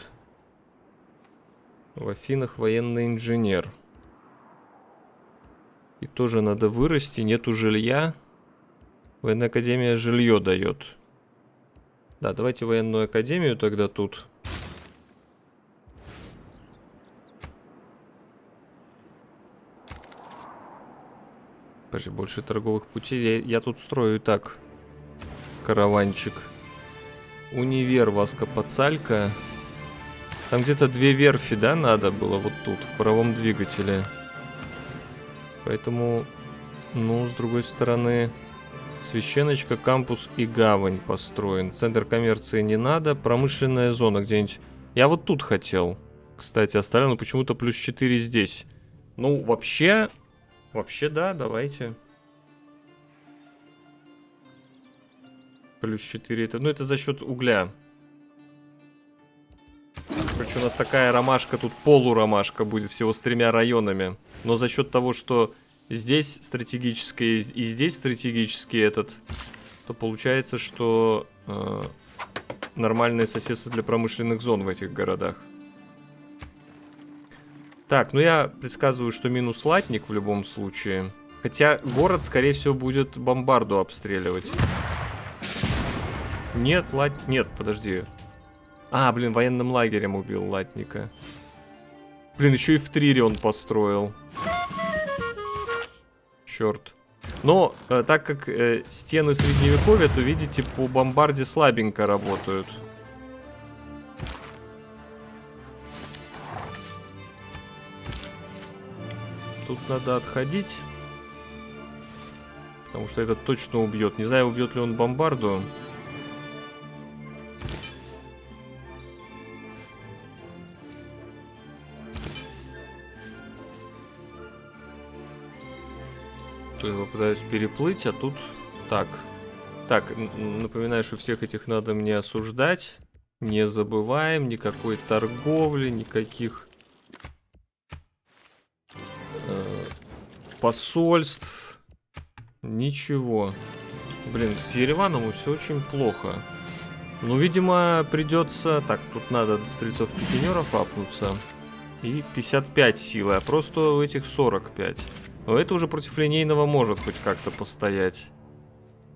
В Афинах военный инженер. И тоже надо вырасти, нету жилья. Военная академия жилье дает. Да, давайте военную академию тогда тут. Подожди, больше торговых путей. Я, я тут строю так. Караванчик. Универ Васка-Пацалька. Там где-то две верфи, да, надо было вот тут, в правом двигателе. Поэтому, ну, с другой стороны, священочка, кампус и гавань построен. Центр коммерции не надо. Промышленная зона где-нибудь. Я вот тут хотел. Кстати, оставлю, но почему-то плюс 4 здесь. Ну, вообще, Вообще, да, давайте. Плюс 4 это... Ну, это за счет угля. Короче, у нас такая ромашка, тут полуромашка будет всего с тремя районами. Но за счет того, что здесь стратегический и здесь стратегический этот, то получается, что э, нормальное соседство для промышленных зон в этих городах. Так, ну я предсказываю, что минус латник в любом случае. Хотя город, скорее всего, будет бомбарду обстреливать. Нет, лат... Нет, подожди. А, блин, военным лагерем убил латника. Блин, еще и в трире он построил. Черт. Но, э, так как э, стены средневековья, то, видите, по бомбарде слабенько работают. Тут надо отходить. Потому что этот точно убьет. Не знаю, убьет ли он бомбарду. То я попытаюсь переплыть, а тут так. Так, напоминаю, что всех этих надо мне осуждать. Не забываем, никакой торговли, никаких посольств. Ничего. Блин, с Ереваном все очень плохо. Ну, видимо, придется... Так, тут надо стрельцов-пикинеров апнуться. И 55 силы, а просто у этих 45. Но это уже против линейного может хоть как-то постоять.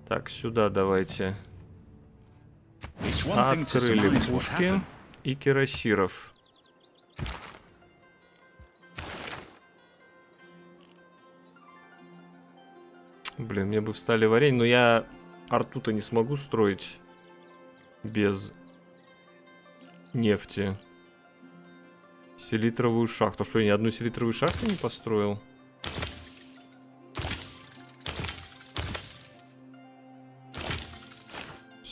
Так, сюда давайте. Открыли пушки. и кирасиров. Блин, мне бы встали варенье, но я арту-то не смогу строить без нефти. Селитровую шахту. Что, я ни одну селитровую шахту не построил?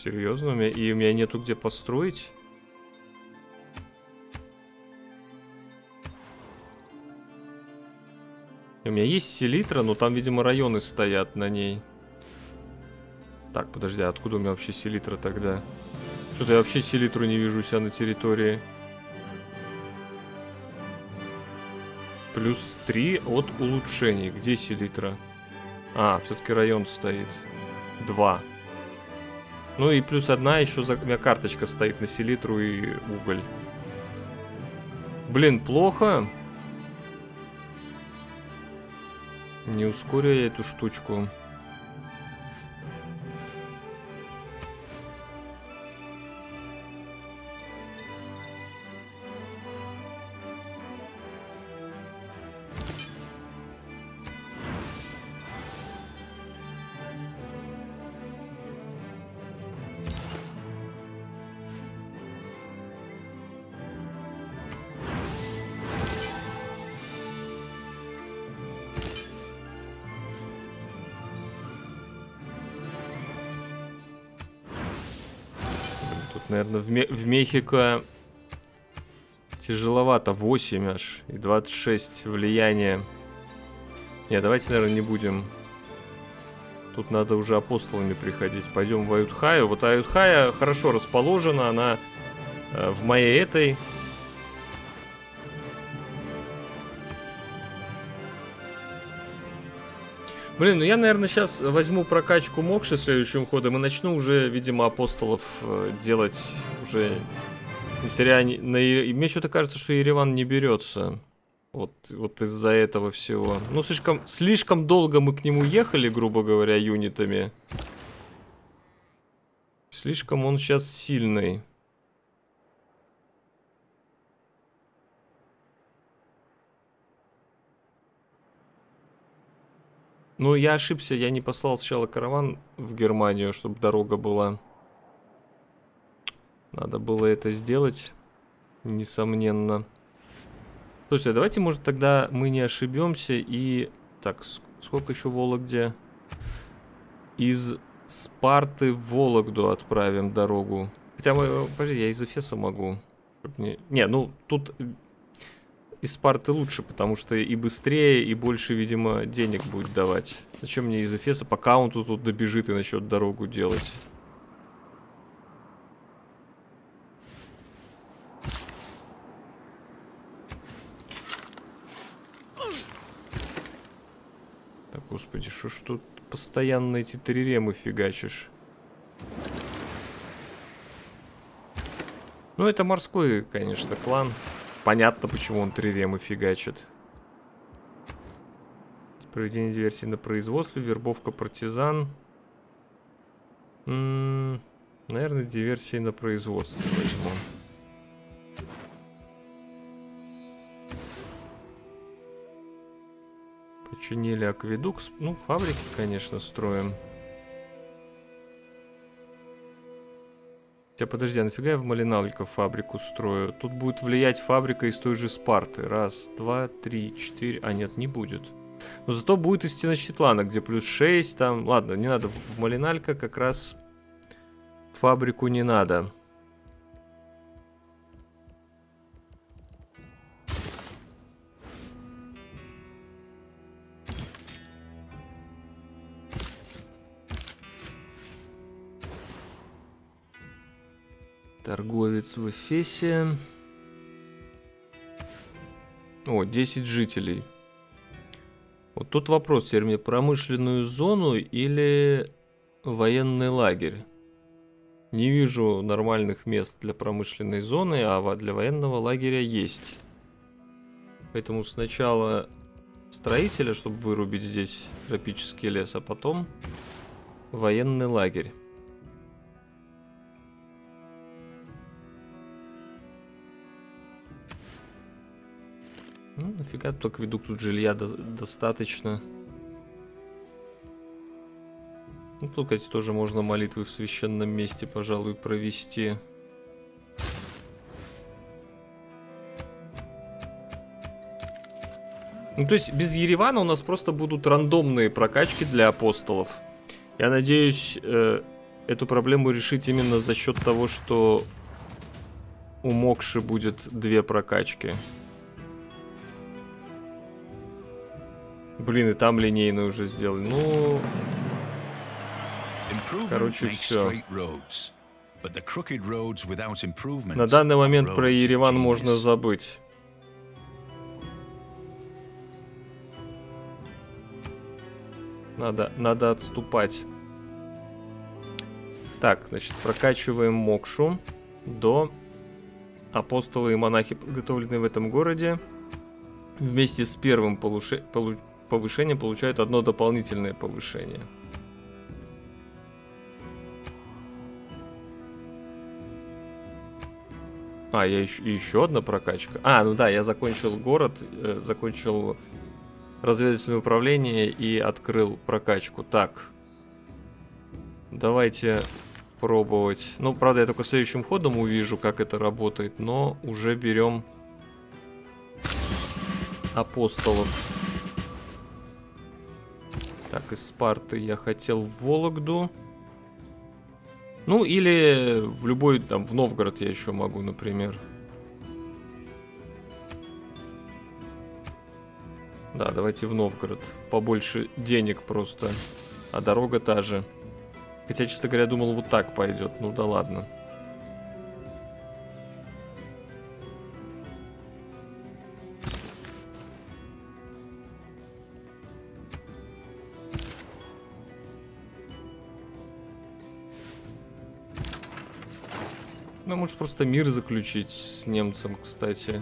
Серьезно? У и у меня нету где построить? У меня есть селитра, но там, видимо, районы стоят на ней. Так, подожди, а откуда у меня вообще селитра тогда? Что-то я вообще селитру не вижу себя на территории. Плюс 3 от улучшений. Где селитра? А, все-таки район стоит. 2. Ну и плюс одна еще за... у меня карточка стоит на селитру и уголь. Блин, плохо. Не ускорю я эту штучку. В, Ме в Мехико тяжеловато. 8 аж. И 26 влияния. Не, давайте, наверное, не будем. Тут надо уже апостолами приходить. Пойдем в Аютхаю. Вот Аютхая хорошо расположена. Она э, в моей этой... Блин, ну я, наверное, сейчас возьму прокачку Мокши следующим ходом и начну уже, видимо, апостолов э, делать уже... Если на... Мне что-то кажется, что Ереван не берется. Вот, вот из-за этого всего. Ну, слишком, слишком долго мы к нему ехали, грубо говоря, юнитами. Слишком он сейчас сильный. Ну, я ошибся, я не послал сначала караван в Германию, чтобы дорога была. Надо было это сделать, несомненно. Слушайте, давайте, может, тогда мы не ошибемся и... Так, сколько еще Вологде? Из Спарты в Вологду отправим дорогу. Хотя мы... Подожди, я из Эфеса могу. Не... не, ну, тут из Спарты лучше, потому что и быстрее, и больше, видимо, денег будет давать. Зачем мне из Эфеса, пока он тут, добежит и начнет дорогу делать? Так, господи, что ж тут постоянно эти триремы фигачишь? Ну, это морской, конечно, клан. Понятно, почему он три ремы фигачит. Проведение диверсии на производстве, вербовка партизан. М -м -м, наверное, диверсии на производстве возьму. Починили акведук. Ну, фабрики, конечно, строим. Хотя подожди, а нафига я в Малиналико фабрику строю? Тут будет влиять фабрика из той же Спарты. Раз, два, три, четыре. А нет, не будет. Но зато будет из Теночтитлана, где плюс 6 там. Ладно, не надо. В Малиналько как раз фабрику не надо. Торговец в Эфесе. О, 10 жителей. Вот тут вопрос, теперь мне промышленную зону или военный лагерь? Не вижу нормальных мест для промышленной зоны, а для военного лагеря есть. Поэтому сначала строителя, чтобы вырубить здесь тропический лес, а потом военный лагерь. Ну, нафига только веду тут жилья до достаточно. Ну, тут, кстати, тоже можно молитвы в священном месте, пожалуй, провести. Ну, то есть, без Еревана у нас просто будут рандомные прокачки для апостолов. Я надеюсь, э, эту проблему решить именно за счет того, что у Мокши будет две прокачки. Блин, и там линейную уже сделали. Ну... Короче, все. На данный момент про Ереван можно забыть. Надо, надо отступать. Так, значит, прокачиваем Мокшу до апостолы и монахи, подготовленные в этом городе. Вместе с первым полуше... полу... повышением получают одно дополнительное повышение. А, я еще, еще одна прокачка. А, ну да, я закончил город, э, закончил разведывательное управление и открыл прокачку. Так. Давайте пробовать. Ну, правда, я только следующим ходом увижу, как это работает, но уже берем апостолов. Так, из Спарты я хотел в Вологду. Ну, или в любой, там, в Новгород я еще могу, например. Да, давайте в Новгород. Побольше денег просто. А дорога та же. Хотя, честно говоря, думал, вот так пойдет. Ну да ладно. Ну, может просто мир заключить с немцем, кстати.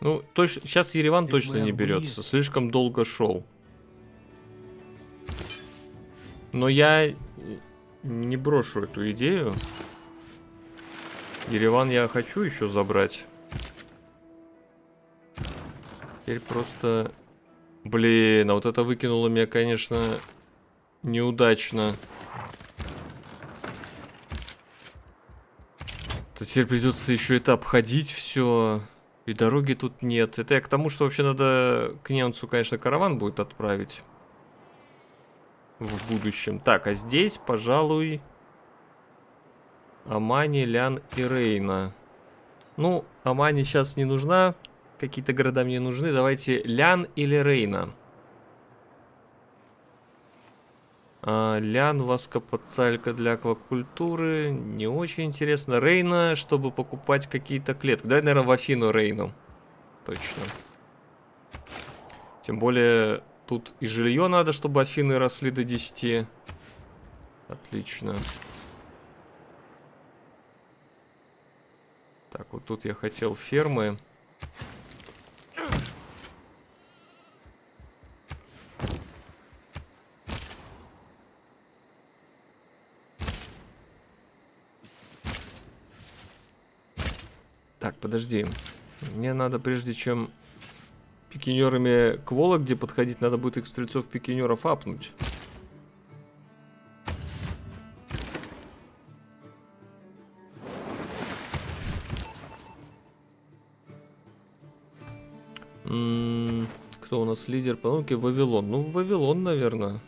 Ну, точно, сейчас Ереван точно не берется. Слишком долго шел. Но я не брошу эту идею. Ереван я хочу еще забрать. Теперь просто... Блин, а вот это выкинуло меня, конечно, неудачно. То теперь придется еще это обходить все. И дороги тут нет. Это я к тому, что вообще надо к немцу, конечно, караван будет отправить. В будущем. Так, а здесь, пожалуй... Амани, Лян и Рейна. Ну, Амани сейчас не нужна. Какие-то города мне нужны. Давайте Лян или Рейна. А, Лян, воскопоцалька для аквакультуры. Не очень интересно. Рейна, чтобы покупать какие-то клетки. Давай, наверное, в Афину Рейну. Точно. Тем более, тут и жилье надо, чтобы Афины росли до 10. Отлично. Так, вот тут я хотел фермы. Так, подожди. Мне надо, прежде чем пикинерами к Вологде подходить, надо будет их стрельцов пикинеров апнуть. Нас лидер по науке? Вавилон. Ну, Вавилон, наверное.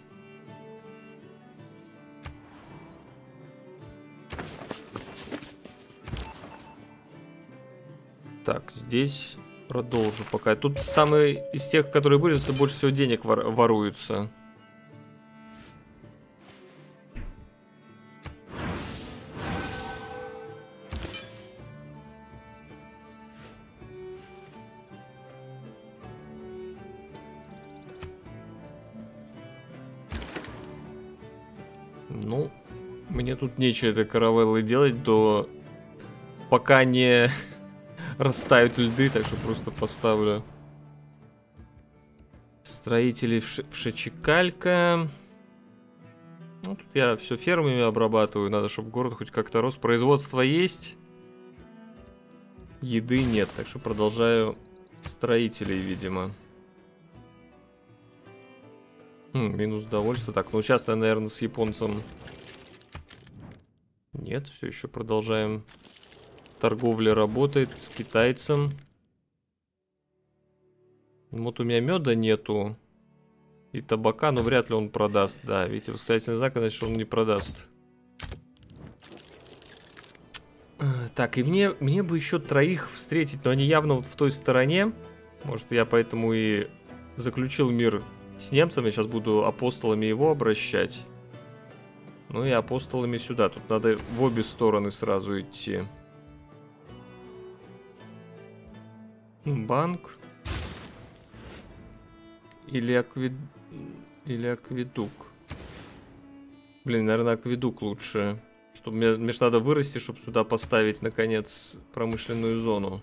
Так, здесь продолжу пока. Тут самые из тех, которые борются, больше всего денег вор воруются. Нечего этой каравеллы делать до... Пока не растают льды, так что просто поставлю Строители в, Ш... в Шачекалька. Ну, тут я все фермами обрабатываю. Надо, чтобы город хоть как-то рос. Производство есть. Еды нет. Так что продолжаю строителей, видимо. Хм, минус довольство. Так, ну сейчас я, наверное, с японцем... Нет, все еще продолжаем. Торговля работает с китайцем. Вот у меня меда нету. И табака, но вряд ли он продаст. Да, видите, восклицательный знак, значит, он не продаст. Так, и мне, мне бы еще троих встретить, но они явно вот в той стороне. Может, я поэтому и заключил мир с немцами. Сейчас буду апостолами его обращать. Ну и апостолами сюда. Тут надо в обе стороны сразу идти. Банк. Или аквед... Или акведук. Блин, наверное, акведук лучше. Чтобы мне, мне надо вырасти, чтобы сюда поставить, наконец, промышленную зону.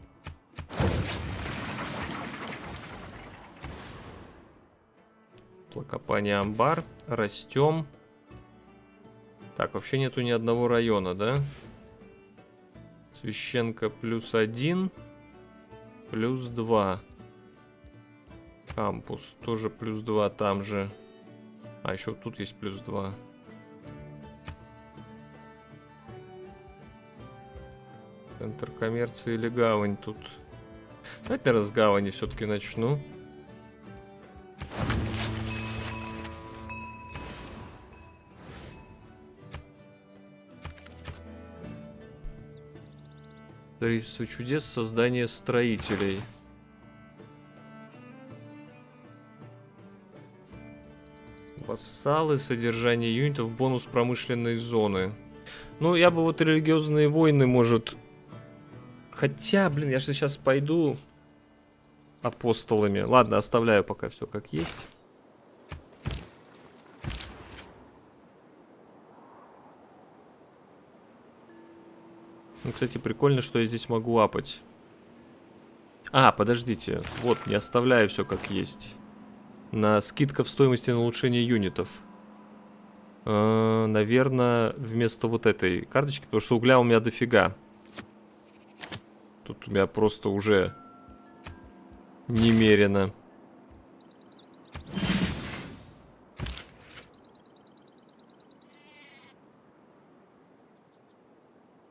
Копание амбар. Растем. Так, вообще нету ни одного района, да? Священка плюс один. Плюс два. Кампус. Тоже плюс два там же. А, еще тут есть плюс два. Центр коммерции или гавань тут? Давайте, наверное, с гавани все-таки начну. Строительство чудес, создание строителей. Вассалы, содержание юнитов, бонус промышленной зоны. Ну, я бы вот религиозные войны, может... Хотя, блин, я же сейчас пойду апостолами. Ладно, оставляю пока все как есть. Ну, кстати, прикольно, что я здесь могу апать. А, подождите. Вот, не оставляю все как есть. На скидка в стоимости на улучшение юнитов. Э, наверное, вместо вот этой карточки, потому что угля у меня дофига. Тут у меня просто уже немерено.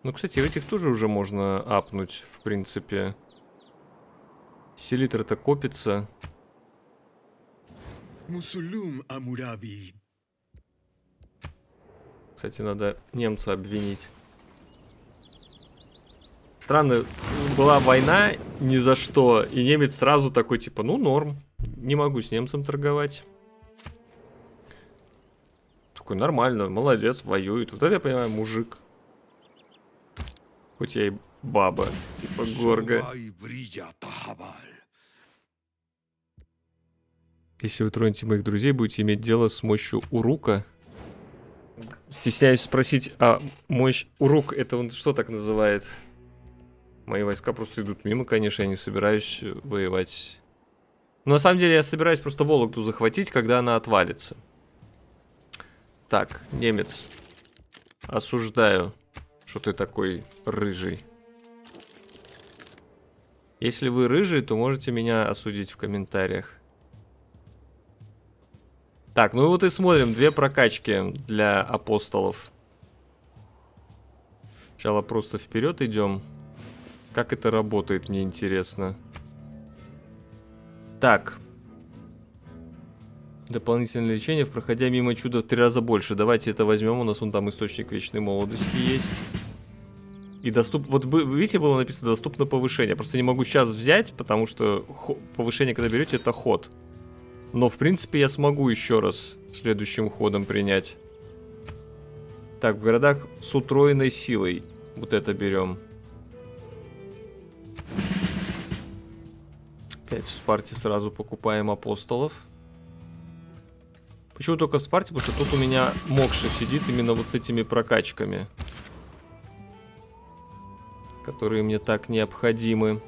Ну, кстати, этих тоже уже можно апнуть, в принципе. Селитр-то копится. Мусулюм Амураби. Кстати, надо немца обвинить. Странно, была война ни за что, и немец сразу такой, типа, ну, норм. Не могу с немцем торговать. Такой, нормально, молодец, воюет. Вот это я понимаю, мужик. Хоть я и баба, типа горга. Если вы тронете моих друзей, будете иметь дело с мощью Урука. Стесняюсь спросить, а мощь Урук, это он что так называет? Мои войска просто идут мимо, конечно, я не собираюсь воевать. Но на самом деле я собираюсь просто Вологду захватить, когда она отвалится. Так, немец. Осуждаю что ты такой рыжий. Если вы рыжий, то можете меня осудить в комментариях. Так, ну вот и смотрим. Две прокачки для апостолов. Сначала просто вперед идем. Как это работает, мне интересно. Так. Дополнительное лечение, проходя мимо чуда в три раза больше. Давайте это возьмем. У нас вон там источник вечной молодости есть. И доступ... Вот видите, было написано доступно повышение. Просто не могу сейчас взять, потому что повышение, когда берете, это ход. Но, в принципе, я смогу еще раз следующим ходом принять. Так, в городах с утроенной силой. Вот это берем. Опять в Спарте сразу покупаем апостолов. Почему только в Спарте? Потому что тут у меня Мокша сидит именно вот с этими прокачками которые мне так необходимы.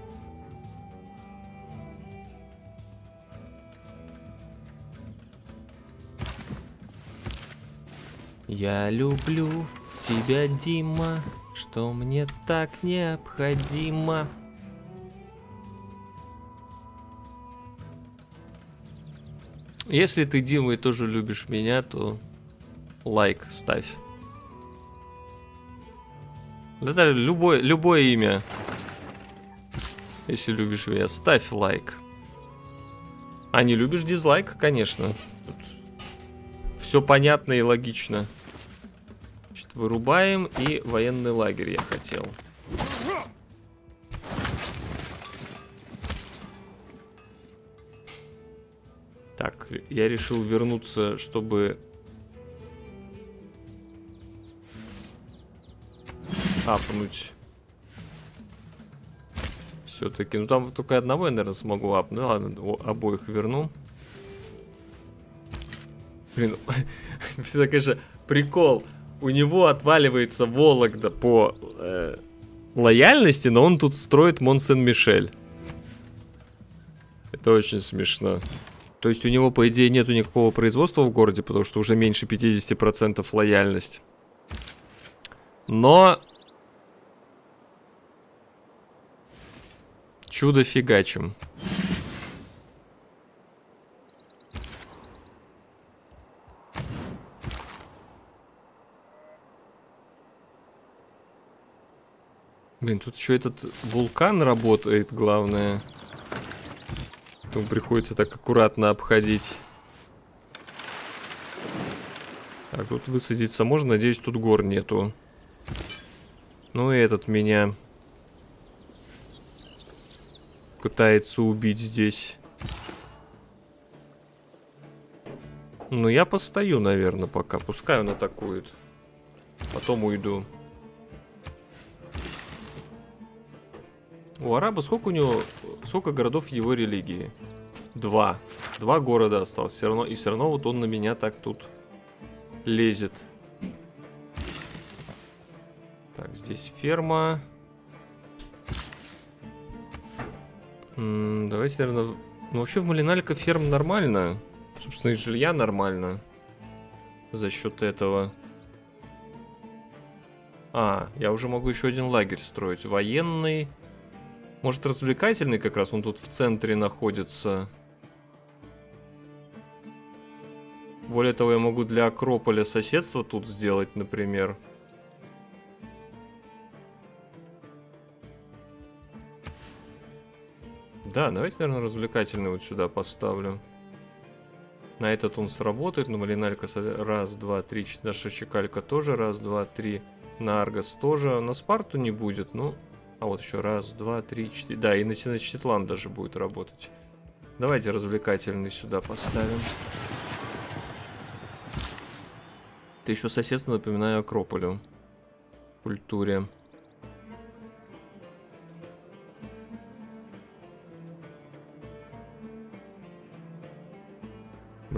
Я люблю тебя, Дима, что мне так необходимо. Если ты, Дима, и тоже любишь меня, то лайк ставь. Да-да, любое, любое имя. Если любишь меня, ставь лайк. А не любишь дизлайк, конечно. Тут все понятно и логично. Значит, вырубаем и военный лагерь я хотел. Так, я решил вернуться, чтобы апнуть. Все-таки. Ну там только одного я, наверное, смогу апнуть. Ну ладно, обоих верну. Блин, это, конечно, прикол. У него отваливается Вологда по э, лояльности, но он тут строит Монсен-Мишель. Это очень смешно. То есть у него, по идее, нету никакого производства в городе, потому что уже меньше 50% лояльность. Но Чудо фигачим. Блин, тут еще этот вулкан работает, главное. Потом приходится так аккуратно обходить. Так, тут высадиться можно. Надеюсь, тут гор нету. Ну и этот меня пытается убить здесь. Ну, я постою, наверное, пока. Пускай он атакует. Потом уйду. У араба сколько у него... Сколько городов его религии? Два. Два города осталось. Все равно, и все равно вот он на меня так тут лезет. Так, здесь ферма. М давайте, наверное... Ну, вообще в Малиналька ферм нормально. Собственно, и жилья нормально. За счет этого. А, я уже могу еще один лагерь строить. Военный. Может, развлекательный как раз. Он тут в центре находится. Более того, я могу для Акрополя соседство тут сделать, например. Да, давайте, наверное, развлекательный вот сюда поставлю. На этот он сработает, на Малиналька раз, два, три, наша Чекалька тоже раз, два, три, на Аргос тоже, на Спарту не будет, ну, а вот еще раз, два, три, четыре, да, и на Теночтитлан даже будет работать. Давайте развлекательный сюда поставим. Это еще соседство, напоминаю, Акрополю. Культуре.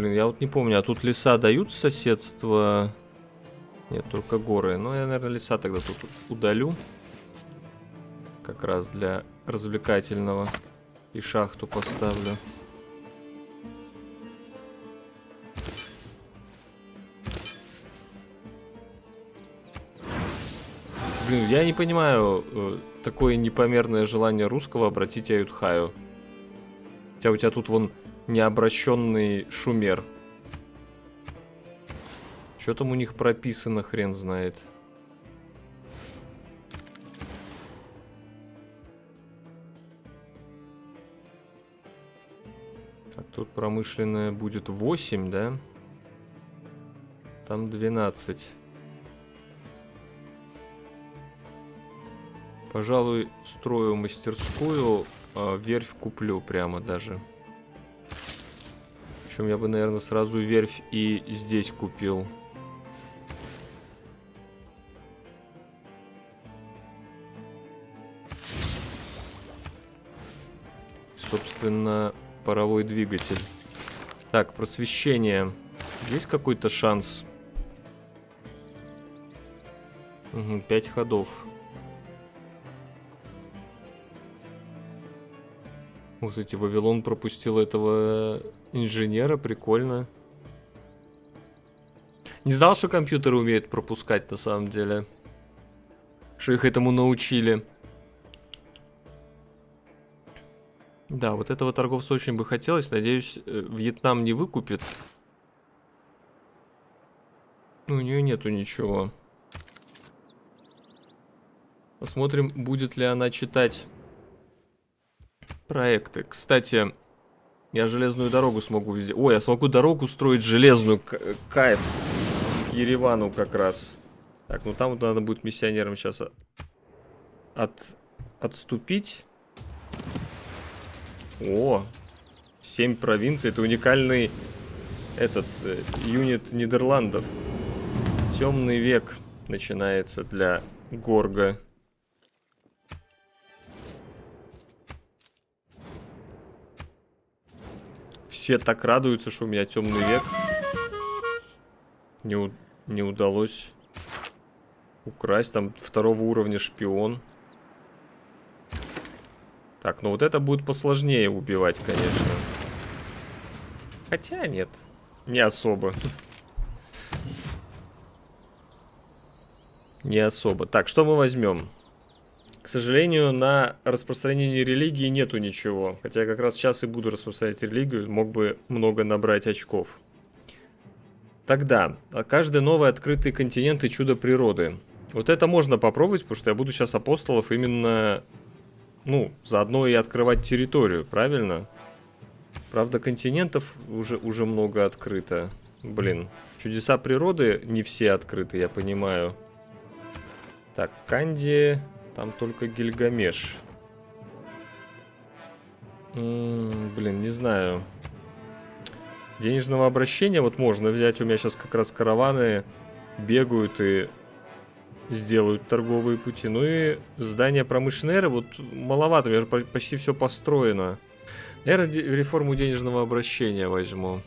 Блин, я вот не помню, а тут леса дают соседство? Нет, только горы. Ну, я, наверное, леса тогда тут удалю. Как раз для развлекательного. И шахту поставлю. Блин, я не понимаю э, такое непомерное желание русского обратить Аютхаю. Хотя у тебя тут вон необращенный шумер. Что там у них прописано, хрен знает. Так, тут промышленная будет 8, да? Там 12. Пожалуй, строю мастерскую, а верфь куплю прямо даже. Причем я бы, наверное, сразу верфь и здесь купил. Собственно, паровой двигатель. Так, просвещение. Есть какой-то шанс? Угу, 5 ходов. О, кстати, Вавилон пропустил этого инженера, прикольно. Не знал, что компьютеры умеют пропускать на самом деле. Что их этому научили. Да, вот этого торговца очень бы хотелось. Надеюсь, э, Вьетнам не выкупит. Ну, у нее нету ничего. Посмотрим, будет ли она читать проекты. Кстати, я железную дорогу смогу везде. Ой, я смогу дорогу строить железную. К кайф. К Еревану как раз. Так, ну там вот надо будет миссионерам сейчас от... отступить. О, 7 провинций. Это уникальный этот э, юнит Нидерландов. Темный век начинается для Горга. Все так радуются, что у меня темный век. Не, не удалось украсть. Там второго уровня шпион. Так, ну вот это будет посложнее убивать, конечно. Хотя нет, не особо. Не особо. Так, что мы возьмем? К сожалению, на распространение религии нету ничего. Хотя я как раз сейчас и буду распространять религию, мог бы много набрать очков. Тогда, а каждый новый открытый континент и чудо природы. Вот это можно попробовать, потому что я буду сейчас апостолов именно ну, заодно и открывать территорию, правильно? Правда, континентов уже, уже много открыто. Блин, чудеса природы не все открыты, я понимаю. Так, Канди, там только Гильгамеш. М -м, блин, не знаю. Денежного обращения вот можно взять. У меня сейчас как раз караваны бегают и сделают торговые пути. Ну и здание промышленной эры, вот маловато, у меня же почти все построено. Наверное, реформу денежного обращения возьму.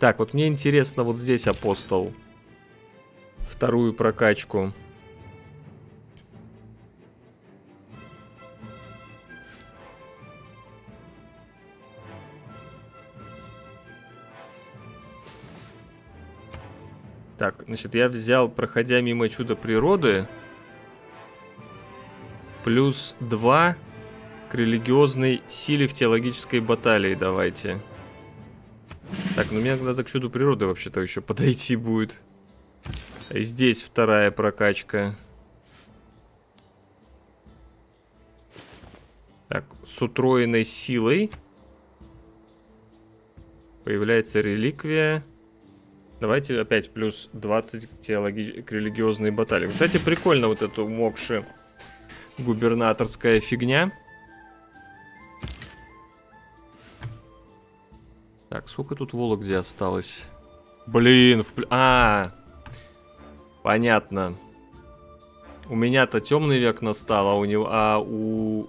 Так, вот мне интересно вот здесь апостол. Вторую прокачку. Так, значит, я взял, проходя мимо чуда природы, плюс 2 к религиозной силе в теологической баталии давайте. Так, ну мне надо к чуду природы вообще-то еще подойти будет. А и здесь вторая прокачка. Так, с утроенной силой появляется реликвия. Давайте опять плюс 20 к, теологи... к религиозной баталии. Кстати, прикольно вот эту мокши губернаторская фигня. Так, сколько тут Вологде осталось? Блин, в... А, понятно. У меня-то темный век настал, а у него, а у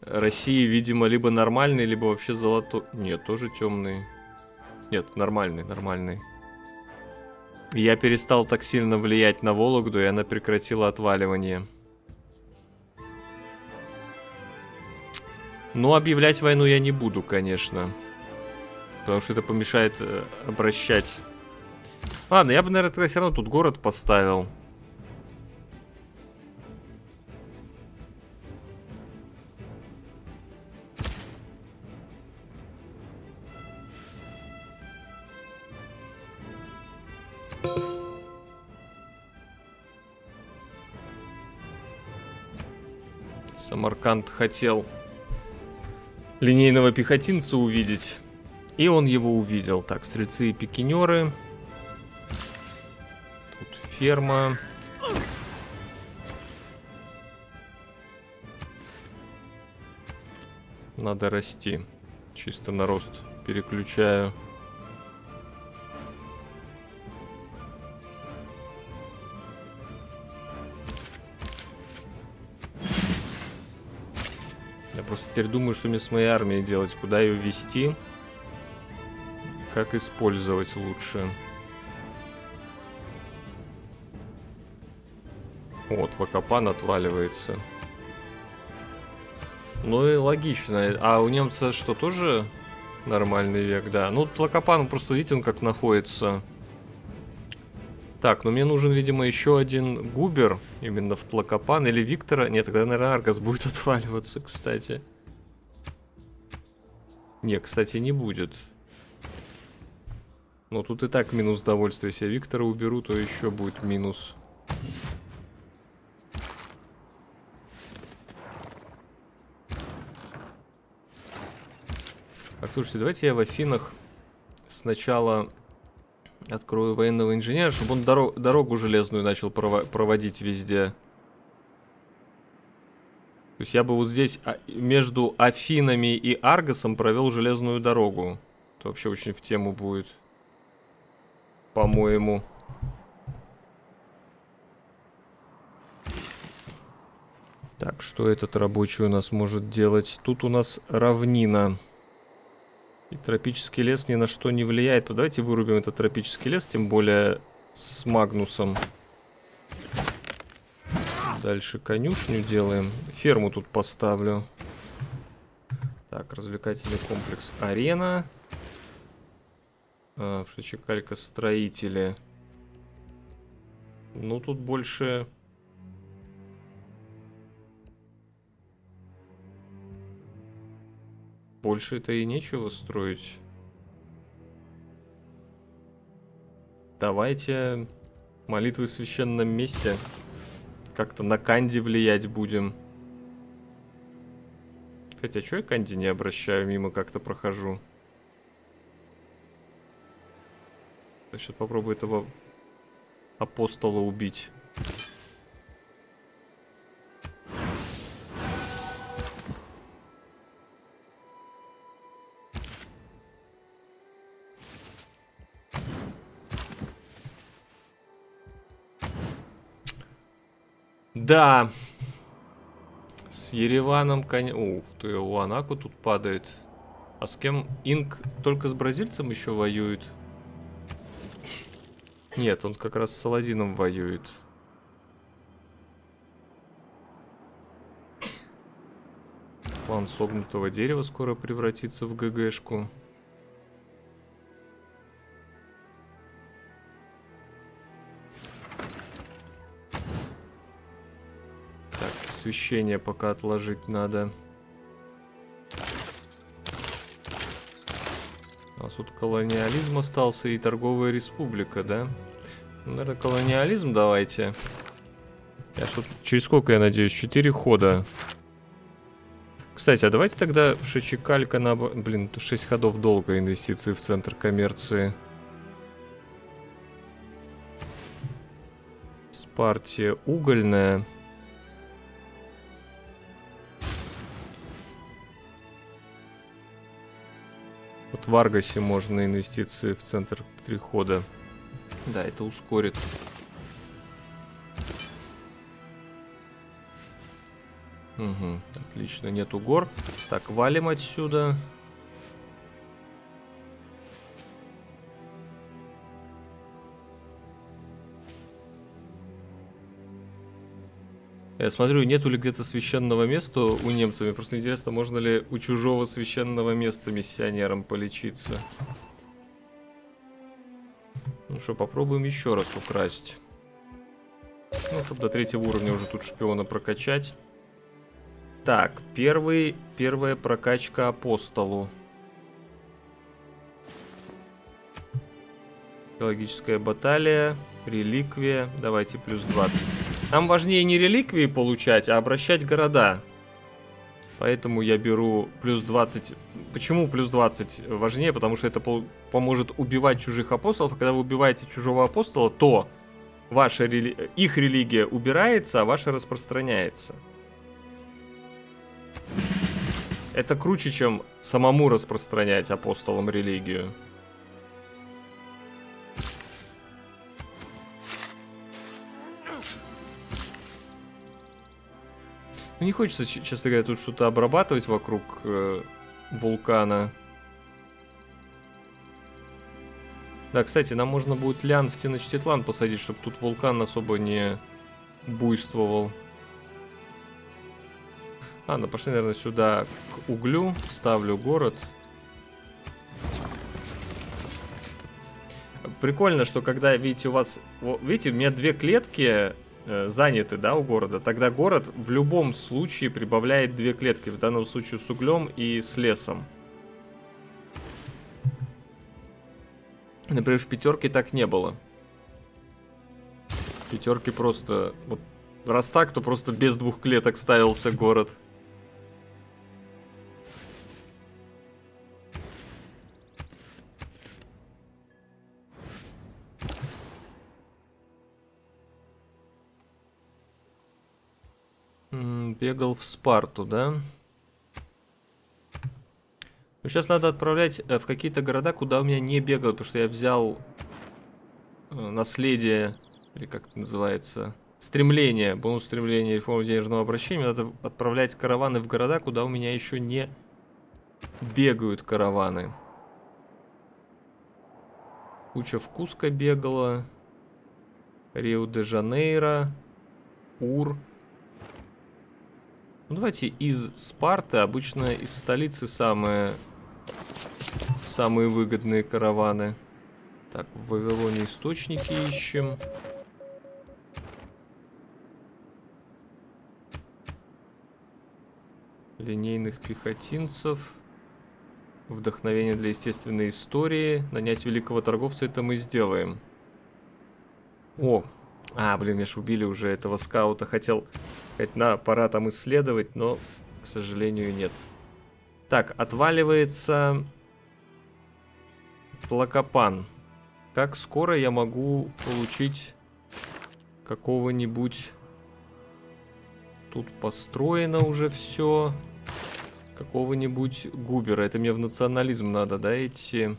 России, видимо, либо нормальный, либо вообще золотой. Нет, тоже темный. Нет, нормальный, нормальный. Я перестал так сильно влиять на Вологду, и она прекратила отваливание. Но объявлять войну я не буду, конечно. Потому что это помешает э, обращать. Ладно, я бы, наверное, тогда все равно тут город поставил. Самарканд хотел линейного пехотинца увидеть. И он его увидел. Так, стрельцы и пикинеры. Тут ферма. Надо расти. Чисто на рост переключаю. теперь думаю, что мне с моей армией делать, куда ее вести, как использовать лучше. Вот, Вакапан отваливается. Ну и логично. А у немца что, тоже нормальный век, да? Ну, Тлакопан, просто видите, он как находится. Так, ну мне нужен, видимо, еще один губер именно в Тлакопан или Виктора. Нет, тогда, наверное, Аргас будет отваливаться, кстати. Не, кстати, не будет. Но тут и так минус довольствия. Если я Виктора уберу, то еще будет минус. Так, слушайте, давайте я в Афинах сначала открою военного инженера, чтобы он дорог, дорогу железную начал прово проводить везде. То есть я бы вот здесь а, между Афинами и Аргосом провел железную дорогу. Это вообще очень в тему будет. По-моему. Так, что этот рабочий у нас может делать? Тут у нас равнина. И тропический лес ни на что не влияет. Давайте вырубим этот тропический лес, тем более с Магнусом. Дальше конюшню делаем. Ферму тут поставлю. Так, развлекательный комплекс Арена. А, в Шичекалька строители. Ну, тут больше... Больше-то и нечего строить. Давайте молитвы в священном месте. Как-то на Канди влиять будем. Хотя, что я Канди не обращаю, мимо как-то прохожу? Сейчас попробую этого апостола убить. Да. С Ереваном, конечно... Ух ты, у Анаку тут падает. А с кем? Инк только с бразильцем еще воюет? Нет, он как раз с Саладином воюет. План согнутого дерева скоро превратится в ГГшку. освещение пока отложить надо. У нас тут колониализм остался и торговая республика, да? Ну, наверное, колониализм давайте. Я что через сколько, я надеюсь? Четыре хода. Кстати, а давайте тогда Шичикалька на... Блин, 6 ходов долго инвестиции в центр коммерции. Спартия угольная. Вот в Аргасе можно инвестиции в центр три хода. Да, это ускорит. Угу, отлично, нету гор. Так, валим отсюда. Я смотрю, нету ли где-то священного места у немцев. Мне просто интересно, можно ли у чужого священного места миссионером полечиться. Ну что, попробуем еще раз украсть. Ну, чтобы до третьего уровня уже тут шпиона прокачать. Так, первый, первая прокачка апостолу. Логическая баталия, реликвия. Давайте плюс 20. Нам важнее не реликвии получать, а обращать города. Поэтому я беру плюс 20. Почему плюс 20 важнее? Потому что это поможет убивать чужих апостолов. А когда вы убиваете чужого апостола, то ваша рели... их религия убирается, а ваша распространяется. Это круче, чем самому распространять апостолам религию. Ну не хочется, честно говоря, тут что-то обрабатывать вокруг э, вулкана. Да, кстати, нам можно будет лян в Теночтитлан посадить, чтобы тут вулкан особо не буйствовал. Ну пошли, наверное, сюда к углю. Ставлю город. Прикольно, что когда, видите, у вас... Видите, у меня две клетки заняты, да, у города. Тогда город в любом случае прибавляет две клетки. В данном случае с углем и с лесом. Например, в пятерке так не было. В пятерке просто... Вот, раз так, то просто без двух клеток ставился город. Бегал в Спарту, да? Ну, сейчас надо отправлять э, в какие-то города, куда у меня не бегал, потому что я взял э, наследие, или как это называется, стремление, бонус стремления реформы денежного обращения. Надо отправлять караваны в города, куда у меня еще не бегают караваны. Куча в Куско бегала. Рио-де-Жанейро. Ур. Ну, давайте из Спарты, обычно из столицы самые, самые выгодные караваны. Так, в Вавилоне источники ищем. Линейных пехотинцев. Вдохновение для естественной истории. Нанять великого торговца, это мы сделаем. О, а, блин, меня ж убили уже этого скаута. Хотел, сказать, на, пора там исследовать, но, к сожалению, нет. Так, отваливается Плакопан. Как скоро я могу получить какого-нибудь... Тут построено уже все. Какого-нибудь губера. Это мне в национализм надо, да, идти?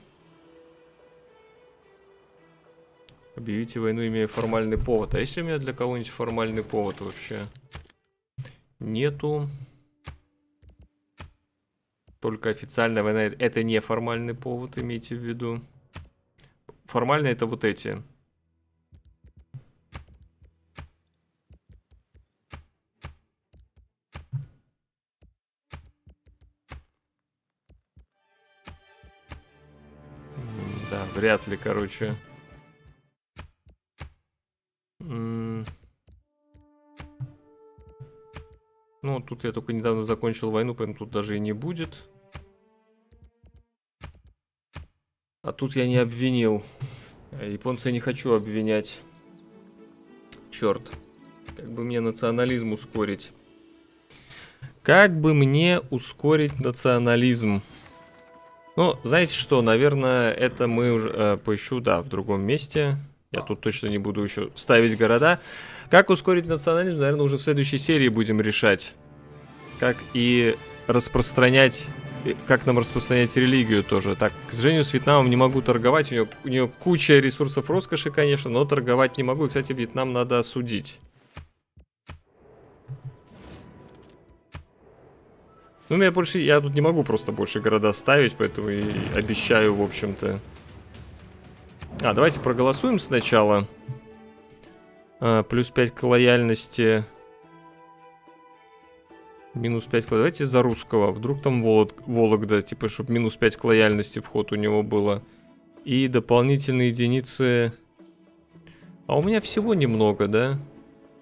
Объявите войну, имея формальный повод. А если у меня для кого-нибудь формальный повод вообще? Нету. Только официальная война. Это не формальный повод, имейте в виду. Формально это вот эти. Да, вряд ли, короче. Тут я только недавно закончил войну, поэтому тут даже и не будет. А тут я не обвинил. Японца я не хочу обвинять. Черт. Как бы мне национализм ускорить? Как бы мне ускорить национализм? Ну, знаете что, наверное, это мы уже э, поищу, да, в другом месте. Я тут точно не буду еще ставить города. Как ускорить национализм, наверное, уже в следующей серии будем решать. Как и распространять... Как нам распространять религию тоже. Так, к сожалению, с Вьетнамом не могу торговать. У нее, у нее куча ресурсов роскоши, конечно, но торговать не могу. И, кстати, Вьетнам надо осудить. Ну, я больше... Я тут не могу просто больше города ставить, поэтому и обещаю, в общем-то... А, давайте проголосуем сначала. А, плюс 5 к лояльности. Минус 5 к Давайте за русского. Вдруг там Волод... Вологда, типа, чтобы минус 5 к лояльности вход у него было. И дополнительные единицы... А у меня всего немного, да?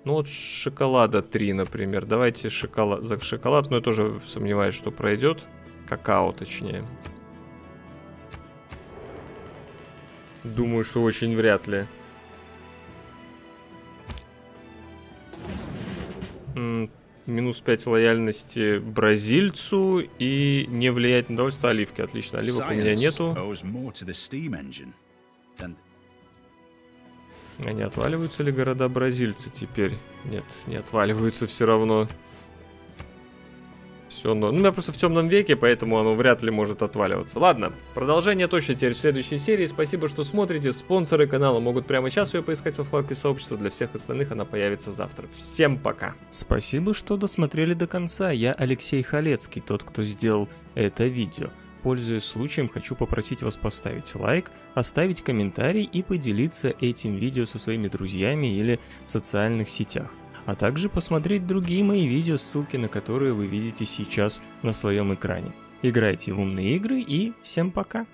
Ну вот шоколада 3, например. Давайте шоколад... за шоколад, но я тоже сомневаюсь, что пройдет. Какао, точнее. Думаю, что очень вряд ли. Минус 5 лояльности бразильцу и не влиять на довольство оливки. Отлично, оливок у меня нету. А не отваливаются ли города бразильцы теперь? Нет, не отваливаются все равно все, но... Ну, я просто в темном веке, поэтому оно вряд ли может отваливаться. Ладно, продолжение точно теперь в следующей серии. Спасибо, что смотрите. Спонсоры канала могут прямо сейчас ее поискать во вкладке сообщества. Для всех остальных она появится завтра. Всем пока. Спасибо, что досмотрели до конца. Я Алексей Халецкий, тот, кто сделал это видео. Пользуясь случаем, хочу попросить вас поставить лайк, оставить комментарий и поделиться этим видео со своими друзьями или в социальных сетях. А также посмотреть другие мои видео, ссылки на которые вы видите сейчас на своем экране. Играйте в умные игры и всем пока!